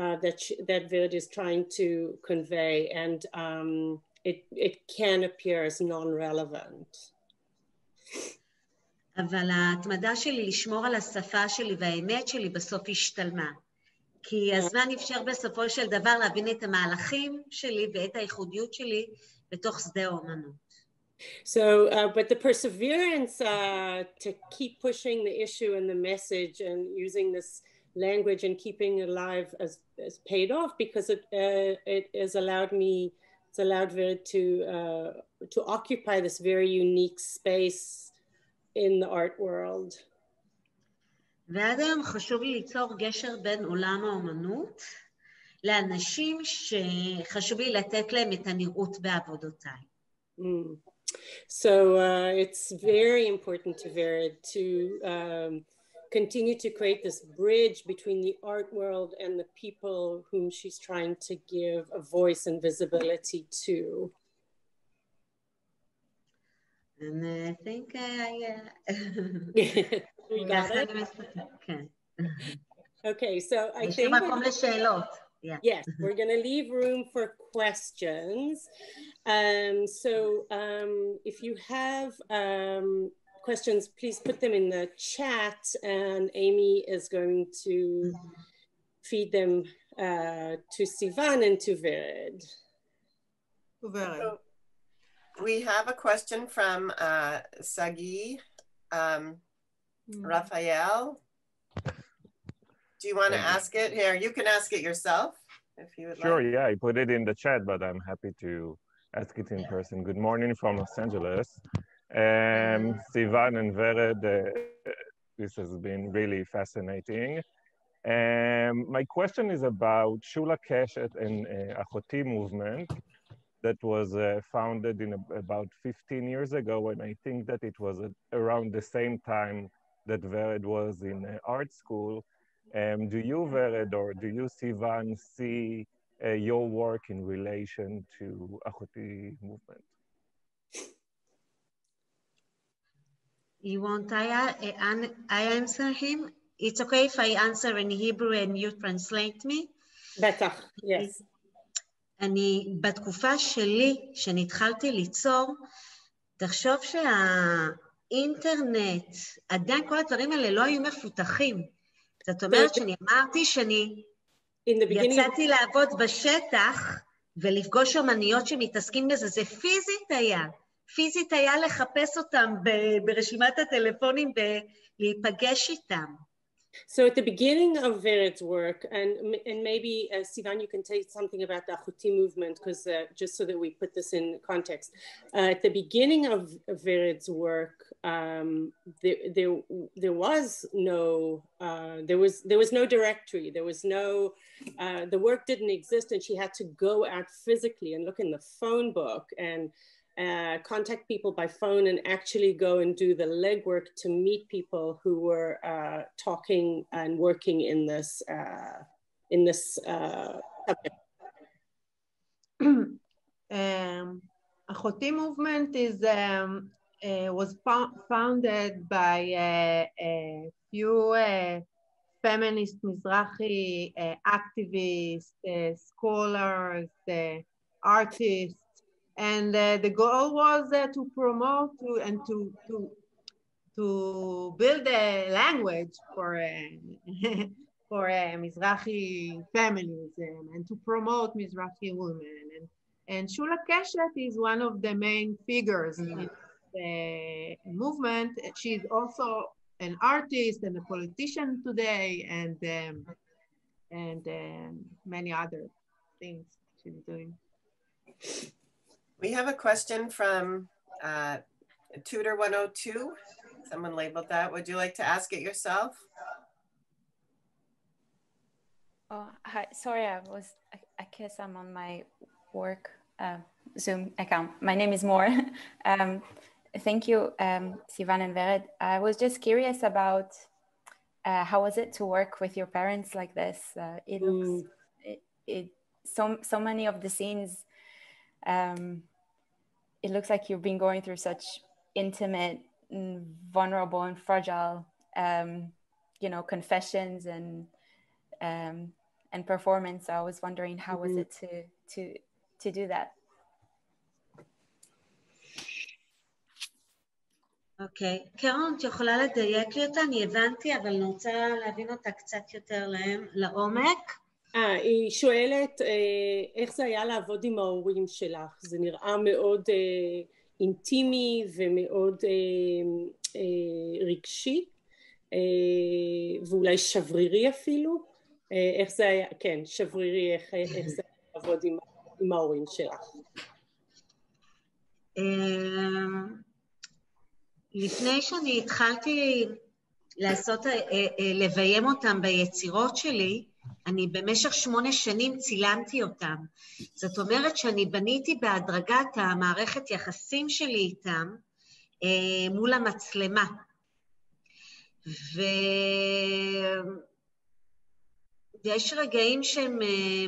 uh, that sh- that Verd is trying to convey, and um, it it can appear as non-relevant.
אבל ההתמדה שלי לשמור על השפה שלי והאמת שלי בסוף השתלמה. כי הזמן אפשר בסופו של דבר להבין את המהלכים שלי ואת הייחודיות שלי בתוך שדה האומנות.
So, uh, but the perseverance uh, to keep pushing the issue and the message and using this language and keeping alive as, as paid off because it uh, it has allowed me it's allowed Vered to uh, to occupy this very unique space in the art world.
ועד היום חשוב לי ליצור גשר בין עולם האומנות לאנשים שחשוב לי לתת להם את הנראות בעבודותיי.
Mm. So uh, it's very important to Vered to um, continue to create this bridge between the art world and the people whom she's trying to give a voice and visibility to.
And I think I. Uh,
we got it.
Okay.
Okay, so I think.
Yeah.
Yes, we're going to leave room for questions. Um, so um, if you have um, questions, please put them in the chat and Amy is going to feed them uh, to Sivan and to Vered.
So we have a question from uh, Sagi um. Raphael. Do you want to ask it here? You can ask it yourself if you would like.
sure,
like.
yeah, I put it in the chat, but I'm happy to ask it in person. Good morning from Los Angeles. Um, Sivan and Vered, uh, this has been really fascinating. Um, my question is about Shula Keshet and uh, Achoti movement that was uh, founded in a, about 15 years ago, and I think that it was around the same time that Vered was in art school. Um, do you, Vered, or do you, Sivan, see uh, your work in relation to Achoti movement?
You want I, uh, I, I answer him? It's okay if I answer in Hebrew and you translate me?
Better yes.
אני, בתקופה שלי, שנתחלתי ליצור, תחשוב שה... שהאינטרנט, עדיין כל הדברים האלה לא היו מפותחים. זאת אומרת שאני אמרתי שאני יצאתי לעבוד בשטח ולפגוש אומניות שמתעסקים בזה, זה פיזית היה. פיזית היה לחפש אותם ברשימת הטלפונים ולהיפגש איתם.
So at the beginning of Vered's work, and and maybe uh, Sivan, you can tell something about the Achoti movement, because uh, just so that we put this in context, uh, at the beginning of, Vered's work, um, there, there there was no uh, there was there was no directory, there was no uh, the work didn't exist, and she had to go out physically and look in the phone book and uh, contact people by phone and actually go and do the legwork to meet people who were uh, talking and working in this uh, in this uh, subject.
um, Achoti movement is um, uh, was founded by a few feminist Mizrahi activists, scholars, artists and uh, the goal was uh, to promote to, and to, to, to build a language for, uh, for uh, Mizrahi feminism and to promote Mizrahi women. And, and Shula Keshet is one of the main figures in the movement. She's also an artist and a politician today and, um, and um, many other things she's doing.
We have a question from uh, Tutor 102. Someone labeled that. Would you like to ask it yourself?
Oh, hi. Sorry, I was, I, I guess I'm on my work uh, Zoom account. My name is Moore. um, thank you, um, Sivan and Vered. I was just curious about uh, how was it to work with your parents like this? Uh, it looks, mm. it, it, so, so many of the scenes um, it looks like you've been going through such intimate, and vulnerable, and fragile, um, you know, confessions and um, and performance. So I was wondering how mm-hmm. was it to to to do that?
אוקיי. Okay. קרון, את יכולה לדייק לי אותה? אני הבנתי, אבל אני רוצה להבין אותה קצת יותר להם, לעומק.
אה, היא שואלת אה, איך זה היה לעבוד עם ההורים שלך, זה נראה מאוד אה, אינטימי ומאוד אה, אה, רגשי, ואולי שברירי אפילו, איך זה היה, כן, שברירי, איך, איך זה היה לעבוד עם, עם ההורים שלך.
לפני שאני התחלתי לעשות, לביים אותם ביצירות שלי, אני במשך שמונה שנים צילמתי אותם. זאת אומרת שאני בניתי בהדרגה את המערכת יחסים שלי איתם אה, מול המצלמה. ו... ויש רגעים שהם... אה,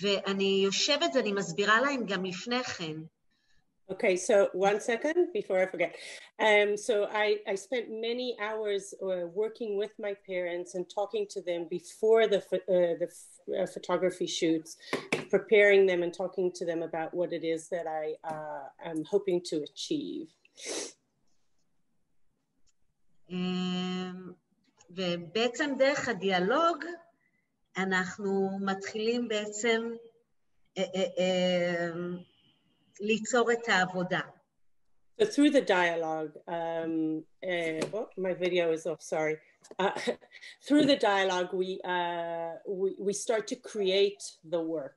ואני יושבת ואני מסבירה להם גם לפני כן.
Okay, so one second before I forget. Um, so I, I spent many hours uh, working with my parents and talking to them before the, uh, the uh, photography shoots, preparing them and talking to them about what it is that I uh, am hoping to achieve.
ובעצם דרך הדיאלוג אנחנו מתחילים בעצם ליצור את העבודה.
So through the dialogue, um, uh, oh, my video is off, sorry. Uh, through the dialogue, we, uh, we, we start to create the work.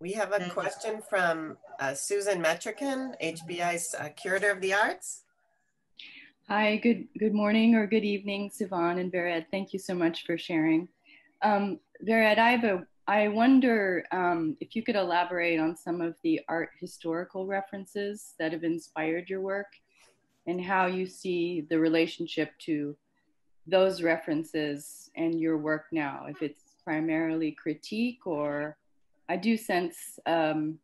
We have a question from uh, Susan Metrican, HBI's uh, Curator of the Arts.
Hi, good, good morning or good evening, Sivan and Vered. Thank you so much for sharing. Um, Vered, I have a I wonder um, if you could elaborate on some of the art historical references that have inspired your work and how you see the relationship to those references and your work now, if it's primarily critique or I do sense um,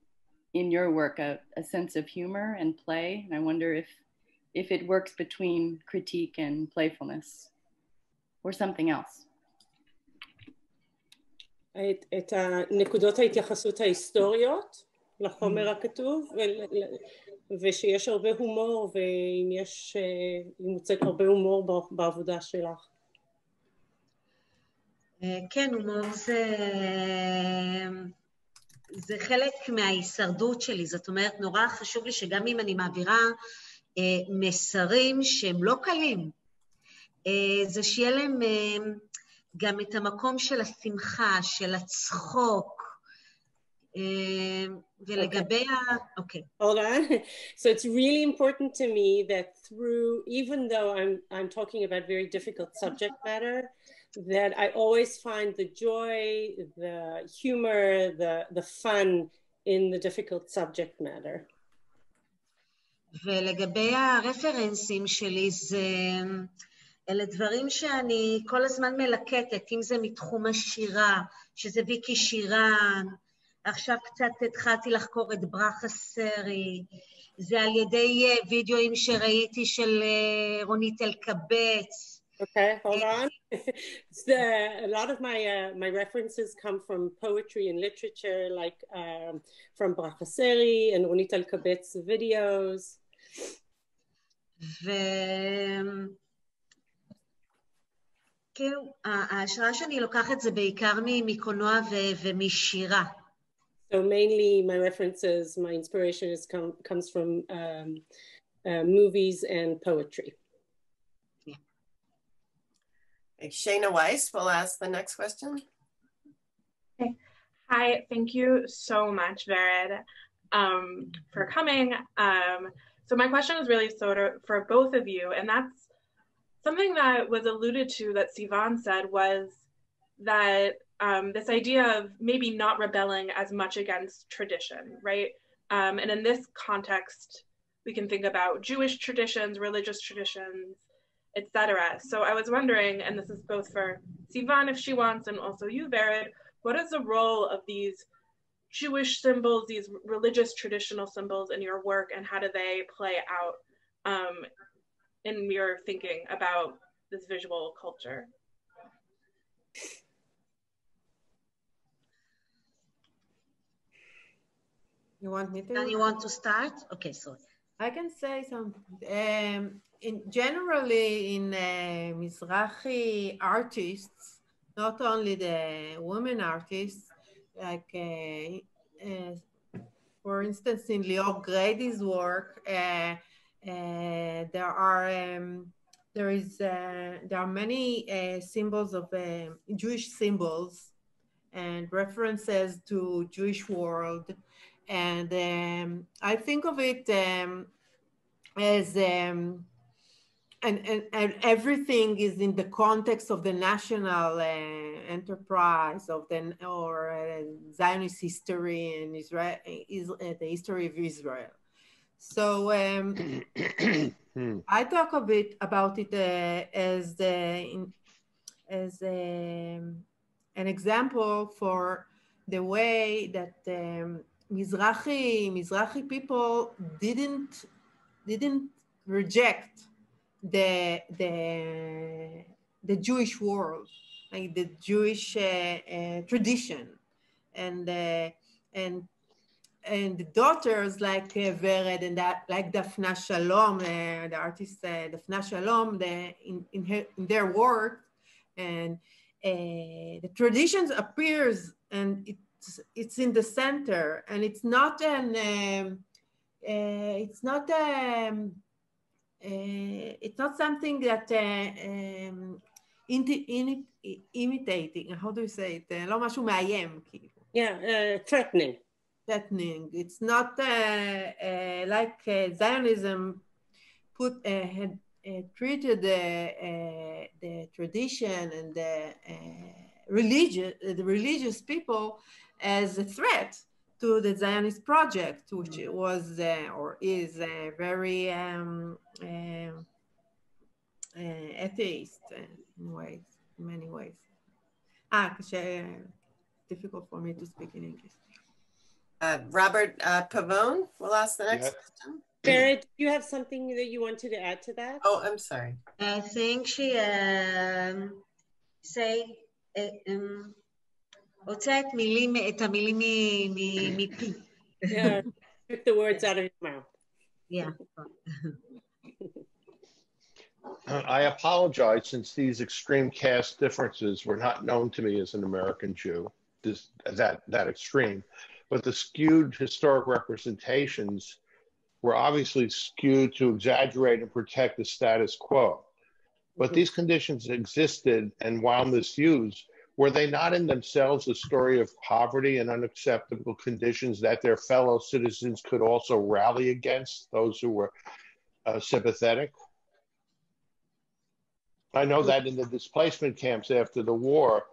in your work a, a sense of humor and play. And I wonder if, if it works between critique and playfulness or something else.
את, את נקודות ההתייחסות ההיסטוריות לחומר הכתוב ושיש הרבה הומור ואם יש, אם מוצאת הרבה הומור בעבודה שלך.
כן, הומור זה, זה חלק מההישרדות שלי, זאת אומרת, נורא חשוב לי שגם אם אני מעבירה מסרים שהם לא קלים, זה שיהיה להם גם את המקום של השמחה, של הצחוק, ולגבי ה... אוקיי.
Hold on. So it's really important to me that through, even though I'm, I'm talking about very difficult subject matter, that I always find the joy, the humor, the, the fun in the difficult subject matter.
ולגבי הרפרנסים שלי זה... אלה דברים שאני כל הזמן מלקטת, אם זה מתחום השירה, שזה ויקי שירן, עכשיו קצת התחלתי לחקור את ברכה סרי, זה על ידי וידאוים שראיתי של רונית אלקבץ.
Okay, hold on. the, a lot of my uh, my references come from poetry and literature, like um, from Bracha Seri and Ronit Al-Kabet's videos.
כאילו, ההשראה שאני לוקחת זה בעיקר מקולנוע ומשירה.
So mainly my references, my inspiration is come, comes from um, uh, movies and poetry.
Yeah. Shayna Weiss will ask the next question.
Hi, thank you so much, Vered, um, for coming. Um, so my question is really sort of for both of you, and that's something that was alluded to that Sivan said was that um, this idea of maybe not rebelling as much against tradition, right? Um, and in this context, we can think about Jewish traditions, religious traditions, etc. So I was wondering, and this is both for Sivan if she wants, and also you, Vered, what is the role of these Jewish symbols, these religious traditional symbols in your work, and how do they play out um, in your thinking about this visual culture?
You want me to?
And you want to start? Okay, so
I can say something. Um, in generally in uh, Mizrahi artists, not only the women artists, like uh, uh, for instance in Lior Grady's work, uh, uh, there are um, there is uh, there are many uh, symbols of uh, Jewish symbols and references to Jewish world, and um, I think of it um, as um, and, and, and everything is in the context of the national uh, enterprise of the or uh, Zionist history and Israel is uh, the history of Israel. So um, I talk a bit about it uh, as the as um, an example for the way that um, Mizrahi Mizrahi people didn't didn't reject the the the Jewish world, like the Jewish uh, uh, tradition, and uh, and and the daughters like uh, Vered and that like Dafna Shalom, uh, the artist uh, Dafna Shalom, the, in in, her, in their work, and uh, the traditions appears and it's it's in the center, and it's not an um, uh, it's not um, uh, it's not something that uh, um, imitating, how do you say it? לא משהו מאיים, כאילו.
Yeah, uh, threatening.
Threatening. It's not like Zionism put had treated the the tradition and the religious the religious people as a threat to the Zionist project, which mm. was uh, or is uh, very um, uh, atheist in ways, in many ways. Ah, difficult for me to speak in English.
Uh, Robert uh, Pavone will ask the next yeah. question.
Vered, do you have something that you wanted to add to that?
Oh, I'm sorry.
I think she um, say, eh, um, הוצאה מילים, את המילים מפי.
Yeah, took the words out of your mouth.
Yeah.
Uh, I apologize since these extreme caste differences were not known to me as an American Jew, this, that, that extreme but the skewed historic representations were obviously skewed to exaggerate and protect the status quo. But mm-hmm. these conditions existed and while misused, were they not in themselves a story of poverty and unacceptable conditions that their fellow citizens could also rally against, those who were uh, sympathetic? I know that in the displacement camps after the war,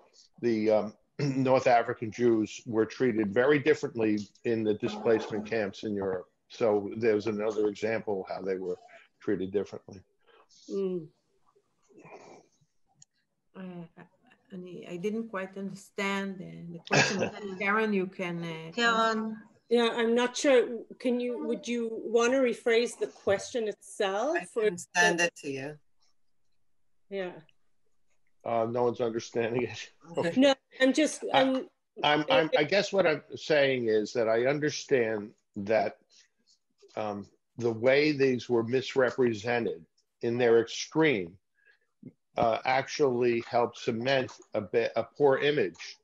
the um, North African Jews were treated very differently in the displacement camps in Europe. So there's another example how they were treated differently.
Mm. Uh, I, didn't quite understand the, the question. Caron, you can. Uh,
Caron.
Yeah, I'm not sure. Can you? Would you want to rephrase the question itself?
I can send it to you.
Yeah.
Uh, no one's understanding it.
Okay. No, I'm just, I'm,
I'm, I'm, I guess what I'm saying is that I understand that um, the way these were misrepresented in their extreme uh, actually helped cement a, bit, a poor image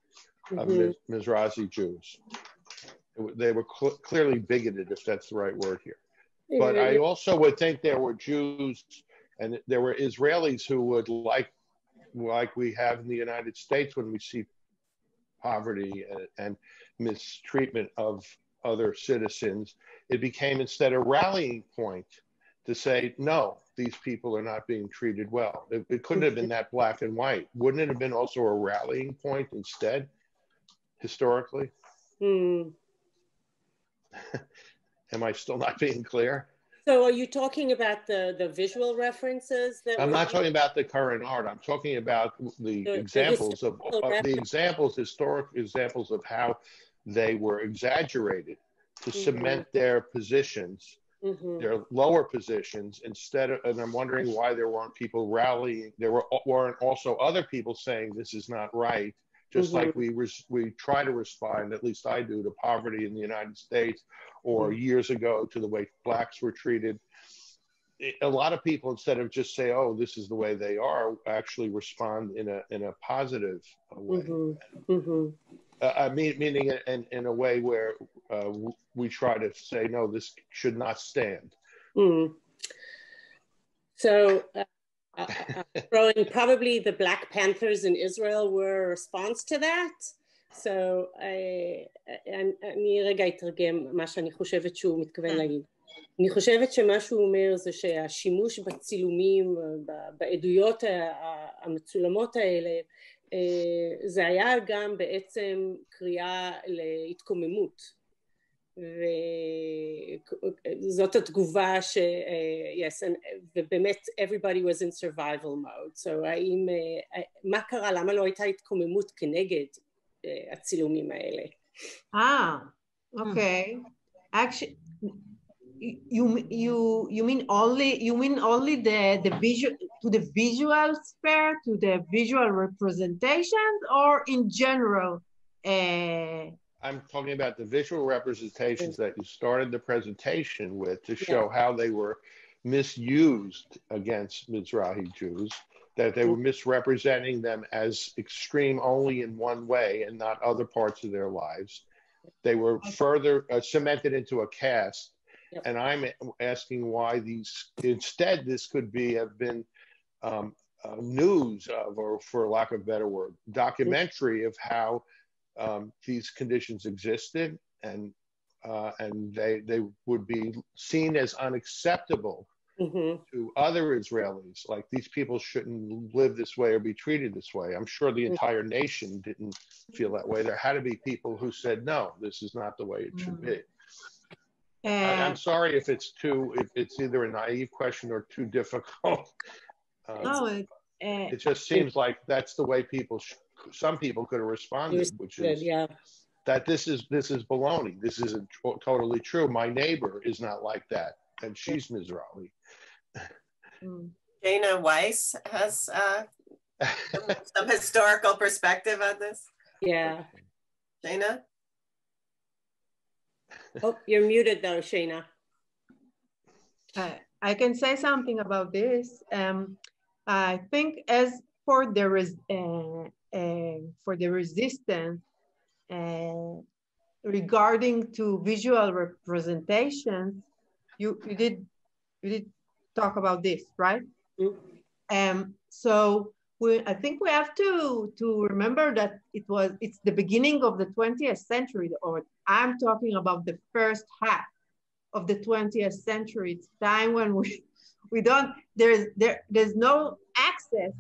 of mm-hmm. Mizrahi Jews. They were cl- clearly bigoted, if that's the right word here. But I also would think there were Jews and there were Israelis who would like, like we have in the United States when we see poverty and, and mistreatment of other citizens, it became instead a rallying point to say, no, these people are not being treated well. It, it, couldn't have been that black and white. Wouldn't it have been also a rallying point instead, historically?
Hmm.
Am I still not being clear?
So are you talking about the, the visual references? That
I'm not talking about the current art. I'm talking about the, the examples the of, of the examples, historic examples of how they were exaggerated to mm-hmm. cement their positions mm-hmm. their lower positions instead of, and I'm wondering why there weren't people rallying. There were, weren't also other people saying this is not right. Just mm-hmm. like we res- we try to respond, at least I do, to poverty in the United States, or mm-hmm. years ago to the way blacks were treated. A lot of people, instead of just say, "Oh, this is the way they are," actually respond in a in a positive way.
Mm-hmm. Mm-hmm.
Uh, I mean, meaning in, in a way where uh, we try to say, no, this should not stand.
Mm. So, uh, uh, throwing probably the Black Panthers in Israel were a response to that. So, אני רגע אתרגם מה שאני חושבת שהוא מתכוון להגיד. אני חושבת שמה שהוא אומר זה שהשימוש בצילומים, בעדויות המצולמות האלה, זה היה גם בעצם קריאה להתקוממות וזאת התגובה ש... yes, and, ובאמת everybody was in survival mode, so האם, מה קרה, למה לא הייתה התקוממות כנגד הצילומים האלה?
אה, אוקיי. Actually, you you you mean only you mean only the the visual to the visual sphere to the visual representations or in general uh,
I'm talking about the visual representations that you started the presentation with to show yeah. how they were misused against Mizrahi Jews, that they were misrepresenting them as extreme only in one way and not other parts of their lives. They were further uh, cemented into a caste. Yep. And I'm asking why these, instead, this could be have been um, uh, news of, or for lack of a better word, documentary of how um, these conditions existed and uh, and they they would be seen as unacceptable mm-hmm. to other Israelis. Like these people shouldn't live this way or be treated this way. I'm sure the mm-hmm. entire nation didn't feel that way. There had to be people who said, "No, this is not the way it should mm-hmm. be." And I, am sorry if it's too if it's either a naive question or too difficult. Um, no, it, it just seems like that's the way people sh- some people could have responded, which is yeah. that this is this is baloney. This isn't t- totally true. My neighbor is not like that, and she's Mizrahi.
Hmm. Shayna Weiss has uh, some, some historical perspective on this.
Yeah.
Shayna?
Oh, you're muted though, Shayna.
Uh, I can say something about this. Um, I think as for the res- uh, uh, for the resistance uh, regarding to visual representations, you, you did you did talk about this, right? Mm-hmm. Um, so we, I think we have to to remember that it was it's the beginning of the 20th century, or I'm talking about the first half of the 20th century. It's time when we we don't there's there there's no access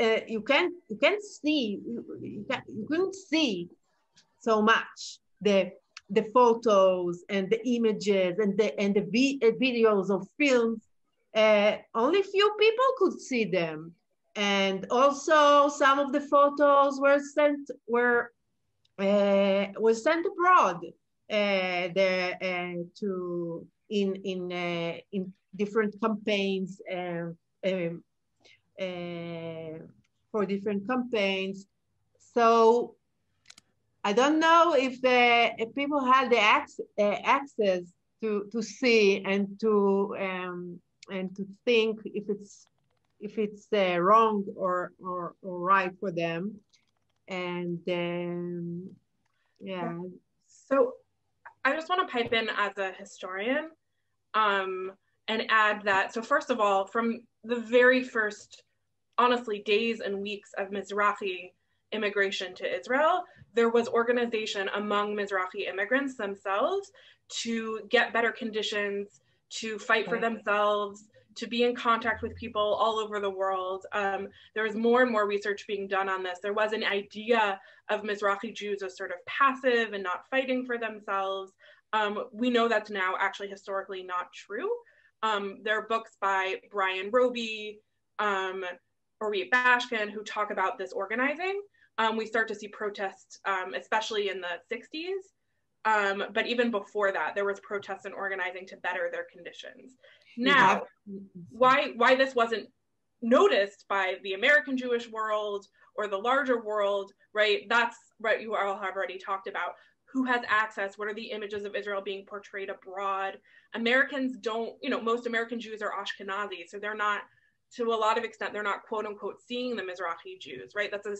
uh, you can't you can't see you, can, you couldn't see so much. The the photos and the images and the and the vi- uh, videos of films. Uh, only few people could see them. And also some of the photos were sent were uh, was sent abroad uh, the, uh, to in in uh, in different campaigns um uh, for different campaigns. So I don't know if the if people had the uh, access to to see and to um, and to think if it's if it's uh, wrong or, or or right for them, and um, yeah.
So I just want to pipe in as a historian um, and add that. So first of all, from the very first, honestly, days and weeks of Mizrahi immigration to Israel, there was organization among Mizrahi immigrants themselves to get better conditions, to fight for themselves, to be in contact with people all over the world. Um, there was more and more research being done on this. There was an idea of Mizrahi Jews as sort of passive and not fighting for themselves. Um, we know that's now actually historically not true. Um, there are books by Bryan Roby, um, Orit Bashkin, who talk about this organizing. Um, we start to see protests, um, especially in the 60s. Um, but even before that, there was protests and organizing to better their conditions. Now, why why this wasn't noticed by the American Jewish world or the larger world, right? That's what You all have already talked about who has access what are the images of israel being portrayed abroad americans don't you know most american jews are ashkenazi so they're not to a lot of extent they're not quote unquote seeing the mizrahi jews right that's a,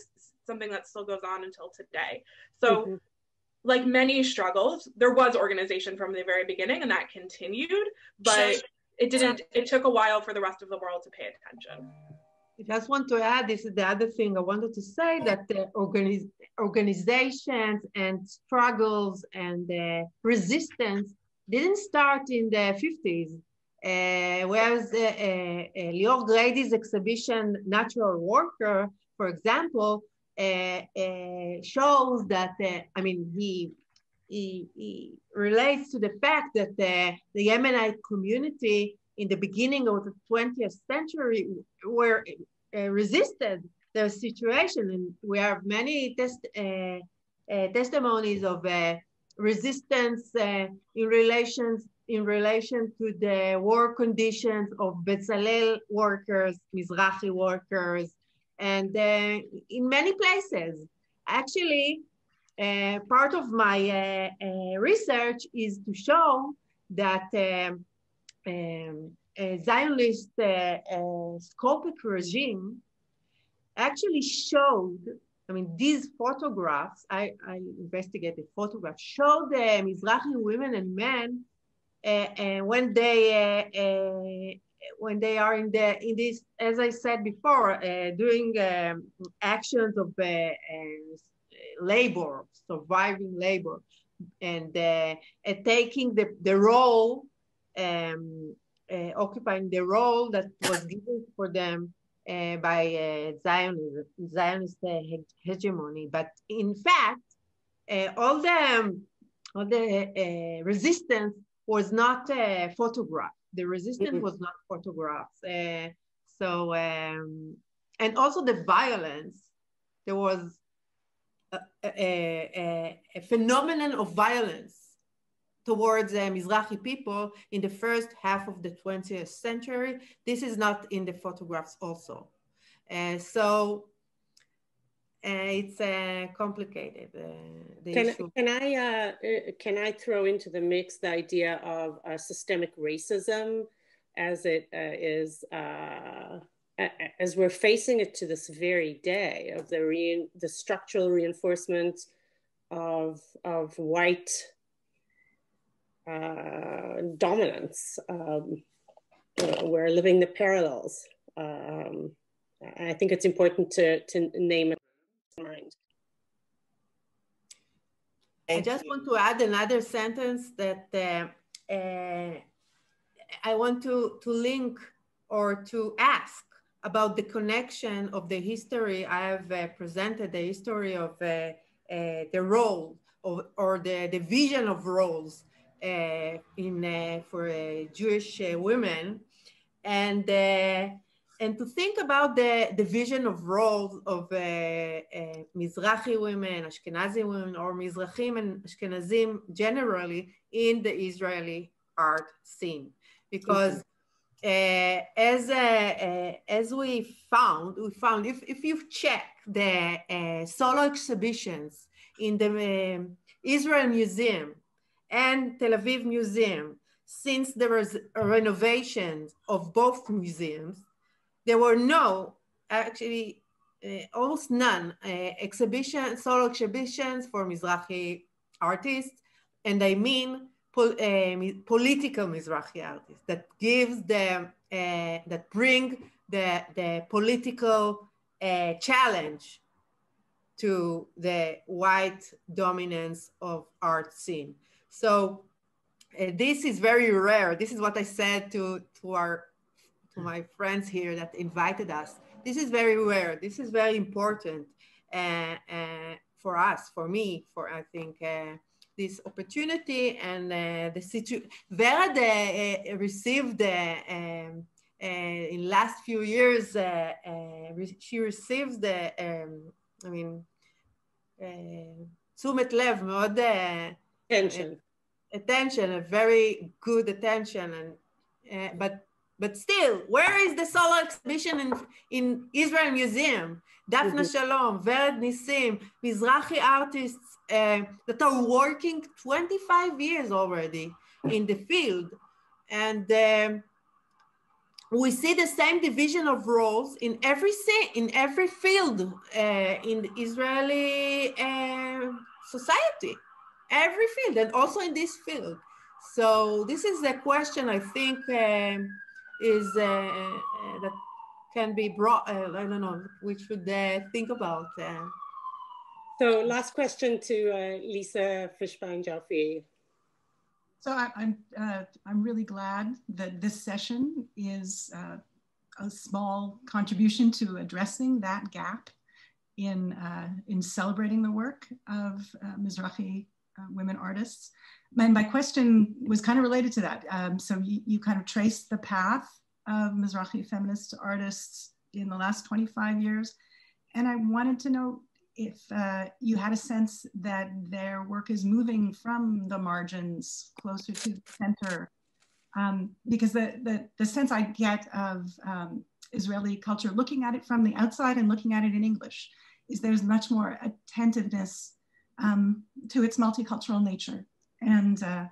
something that still goes on until today so mm-hmm. like many struggles there was organization from the very beginning and that continued but it didn't, it took a while for the rest of the world to pay attention.
I just want to add, this is the other thing I wanted to say, that the organiz organizations and struggles and resistance didn't start in the 50s. Uh, whereas uh, uh, Lior Grady's exhibition, Natural Worker, for example, uh, uh, shows that, uh, I mean, he, he, he, relates to the fact that the, the Yemenite community in the beginning of the 20th century were resisted the situation. And we have many test, testimonies of resistance in relations in relation to the work conditions of Bezalel workers, Mizrahi workers, and uh, in many places. Actually, uh, part of my uh, uh research is to show that um, um, Zionist uh, uh, Scopic regime actually showed, I mean, these photographs, I, I investigated photographs, showed the Mizrahi women and men and when they when they are in the in this, as I said before, uh, doing um, actions of uh, uh, labor, surviving labor, and taking the the role, um, occupying the role that was given for them uh, by uh, Zionism, Zionist uh, hegemony. But in fact, all the um, all the resistance was not photographed the resistance mm-hmm. was not photographed. Uh, so, um, and also the violence, there was a, a, a, a phenomenon of violence towards uh, Mizrahi people in the first half of the 20th century. This is not in the photographs also. Uh, so uh, it's uh, complicated. Uh,
can, can, I uh, uh, can I throw into the mix the idea of uh, systemic racism as it is as we're facing it to this very day of the re- the structural reinforcement of of white dominance. Um, we're living the parallels. Um, I think it's important to, to name it mind.
I just want to add another sentence that uh, uh, I want to, to link or to ask about the connection of the history. I have uh, presented the history of uh, uh, the role of, or the, the vision of roles uh, in, for Jewish women. And and to think about the division of roles of uh, uh, Mizrahi women, Ashkenazi women, or Mizrahim and Ashkenazim generally in the Israeli art scene. Because uh, as, uh, uh, as we found, we found if, if you check the uh, solo exhibitions in the um, Israel Museum and Tel Aviv Museum, since there was a renovation of both museums, there were no, actually, uh, almost none uh, exhibition, solo exhibitions for Mizrahi artists, and I mean pol uh, political Mizrahi artists that gives them, uh, that bring the, the political uh, challenge to the white dominance of art scene. So uh, this is very rare. This is what I said to, to our to my friends here that invited us. This is very rare. This is very important uh, uh, for us, for me, for I think uh, this opportunity and uh, the situation. Vered uh, received um, in last few years. Re she received the um, I mean. תשומת לב מאוד...
כן, של
attention, a very good attention, and but but still, where is the solo exhibition in, in Israel Museum? Daphna mm-hmm. Shalom, Vered Nissim, Mizrahi artists uh, that are working 25 years already in the field. And um, we see the same division of roles in every in every field uh, in the Israeli uh, society, every field, and also in this field. So this is a question I think um, is uh, uh, that can be brought, uh, I don't know, we should uh, think about. Uh.
So last question to uh, Lisa Fishbayn-Joffe.
So I, I'm, uh, I'm really glad that this session is uh, a small contribution to addressing that gap in, uh, in celebrating the work of uh, Mizrahi uh, women artists. And my question was kind of related to that. Um, so you, you kind of traced the path of Mizrahi feminist artists in the last 25 years. And I wanted to know if uh, you had a sense that their work is moving from the margins closer to the center. Um, because the, the, the, sense I get of um, Israeli culture, looking at it from the outside and looking at it in English, is there's much more attentiveness um, to its multicultural nature. And uh,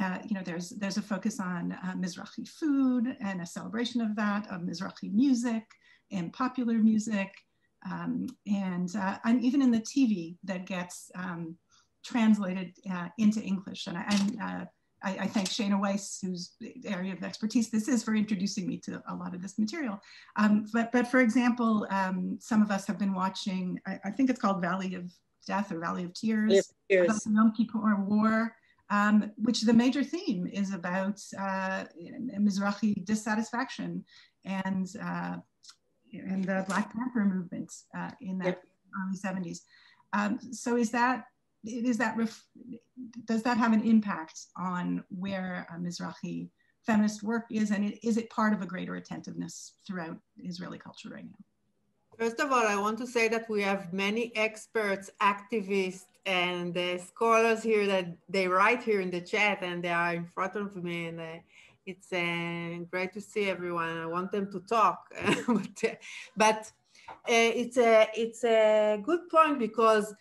uh, you know, there's there's a focus on uh, Mizrahi food and a celebration of that, of Mizrahi music and popular music, um, and uh, and even in the TV that gets um, translated uh, into English. And, I, uh, I, I, thank Shayna Weiss, whose area of expertise this is, for introducing me to a lot of this material. Um, but, but for example, um, some of us have been watching, I, I, think it's called Valley of Death or Valley of Tears,
Tears.
about the Yom Kippur War. Um, which the major theme is about uh, Mizrahi dissatisfaction and uh, and the Black Panther movement uh, in that yep. early 70s. Um, so is that is that does that have an impact on where Mizrahi feminist work is, and it, is it part of a greater attentiveness throughout Israeli culture right now?
First of all, I want to say that we have many experts, activists, and uh, scholars here that they write here in the chat, and they are in front of me, and uh, it's uh, great to see everyone. I want them to talk, but, uh, but uh, it's a it's a good point because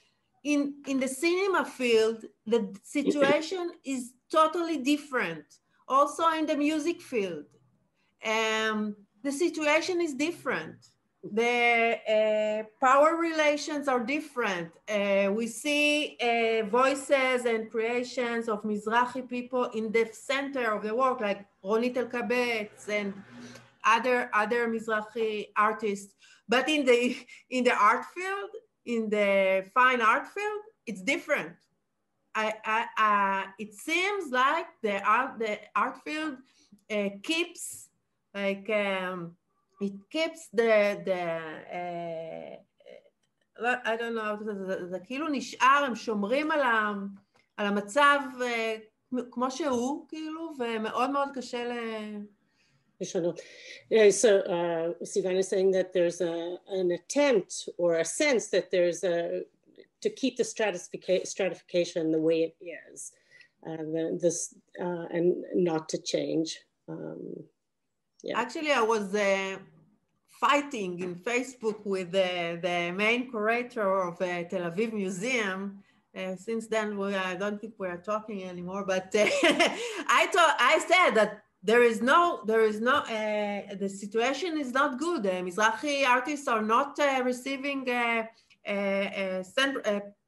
in in the cinema field the situation is totally different. Also in the music field, um, the situation is different the uh, power relations are different. Uh, we see uh, voices and creations of Mizrahi people in the center of the work, like Ronit Elkabetz and other other Mizrahi artists. But in the in the art field, in the fine art field, it's different. I, I, it seems like the art the art field keeps like. Um, it keeps the, the uh, I don't know, זה, זה, זה כאילו נשאר, הם שומרים על, ה, על המצב uh, כמו שהוא, כאילו, ומאוד מאוד קשה ל...
לשנות. Yeah, so uh, Sivan is saying that there's a, an attempt or a sense that there's a, to keep the stratification, stratification the way it is, uh, the, this, uh, and not to change. Um,
yeah. Actually, I was uh, fighting in Facebook with the, the main curator of the Tel Aviv Museum. Uh, since then, we, I don't think we're talking anymore. But uh, I thought I said that there is no, there is no, uh, the situation is not good. Uh, Mizrahi artists are not uh, receiving a, a,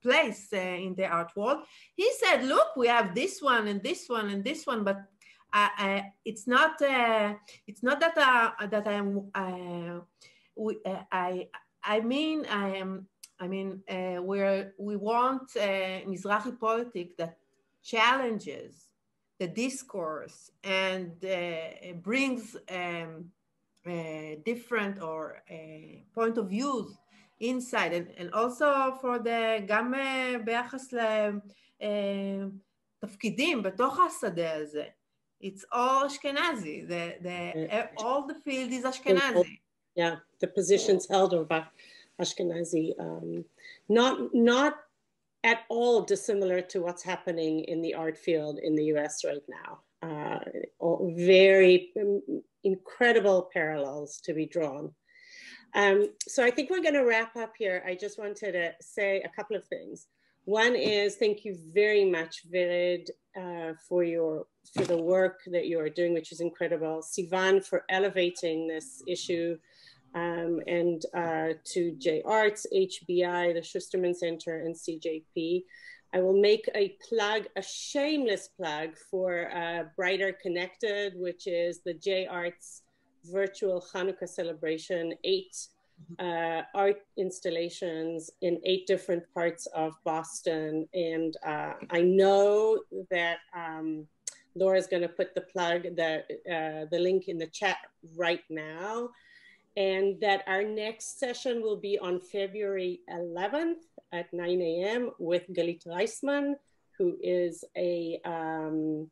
place uh, in the art world. He said, look, we have this one and this one and this one, but I, it's not uh, it's not that uh, that I'm uh, we, uh, I I mean I am I mean uh, where we want uh, Mizrahi politics that challenges the discourse and brings um, different or point of views inside and, and also for the גם ביחס לתפקידים בתוך השדה הזה it's all Ashkenazi. The, the, all the field is Ashkenazi.
Yeah, the positions held are by Ashkenazi. Um, not, not at all dissimilar to what's happening in the art field in the US right now. Uh, very um, incredible parallels to be drawn. Um, so I think we're going to wrap up here. I just wanted to say a couple of things. One is thank you very much, Vered, uh, for your for the work that you are doing, which is incredible. Sivan for elevating this issue, um, and uh, to J Arts, HBI, the Schusterman Center, and CJP. I will make a plug, a shameless plug for uh, Brighter Connected, which is the J Arts virtual Hanukkah celebration, eight uh, art installations in eight different parts of Boston. And uh, I know that um, Laura's going to put the plug, the, uh, the link in the chat right now. And that our next session will be on February 11th at 9 a.m. with Galit Reisman, who is a um,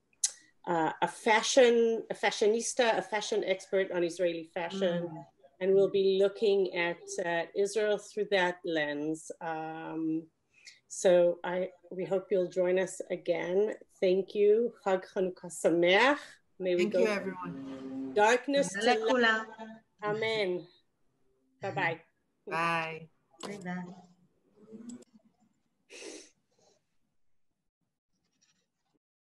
uh, a fashion, a fashionista, a fashion expert on Israeli fashion, mm. And we'll be looking at uh, Israel through that lens. Um, so I, we hope you'll join us again. Thank you. Chag Chanukah Sameach. May we
Thank
go
you, everyone.
darkness to light. Amen. Bye-bye.
Bye.
Bye-bye.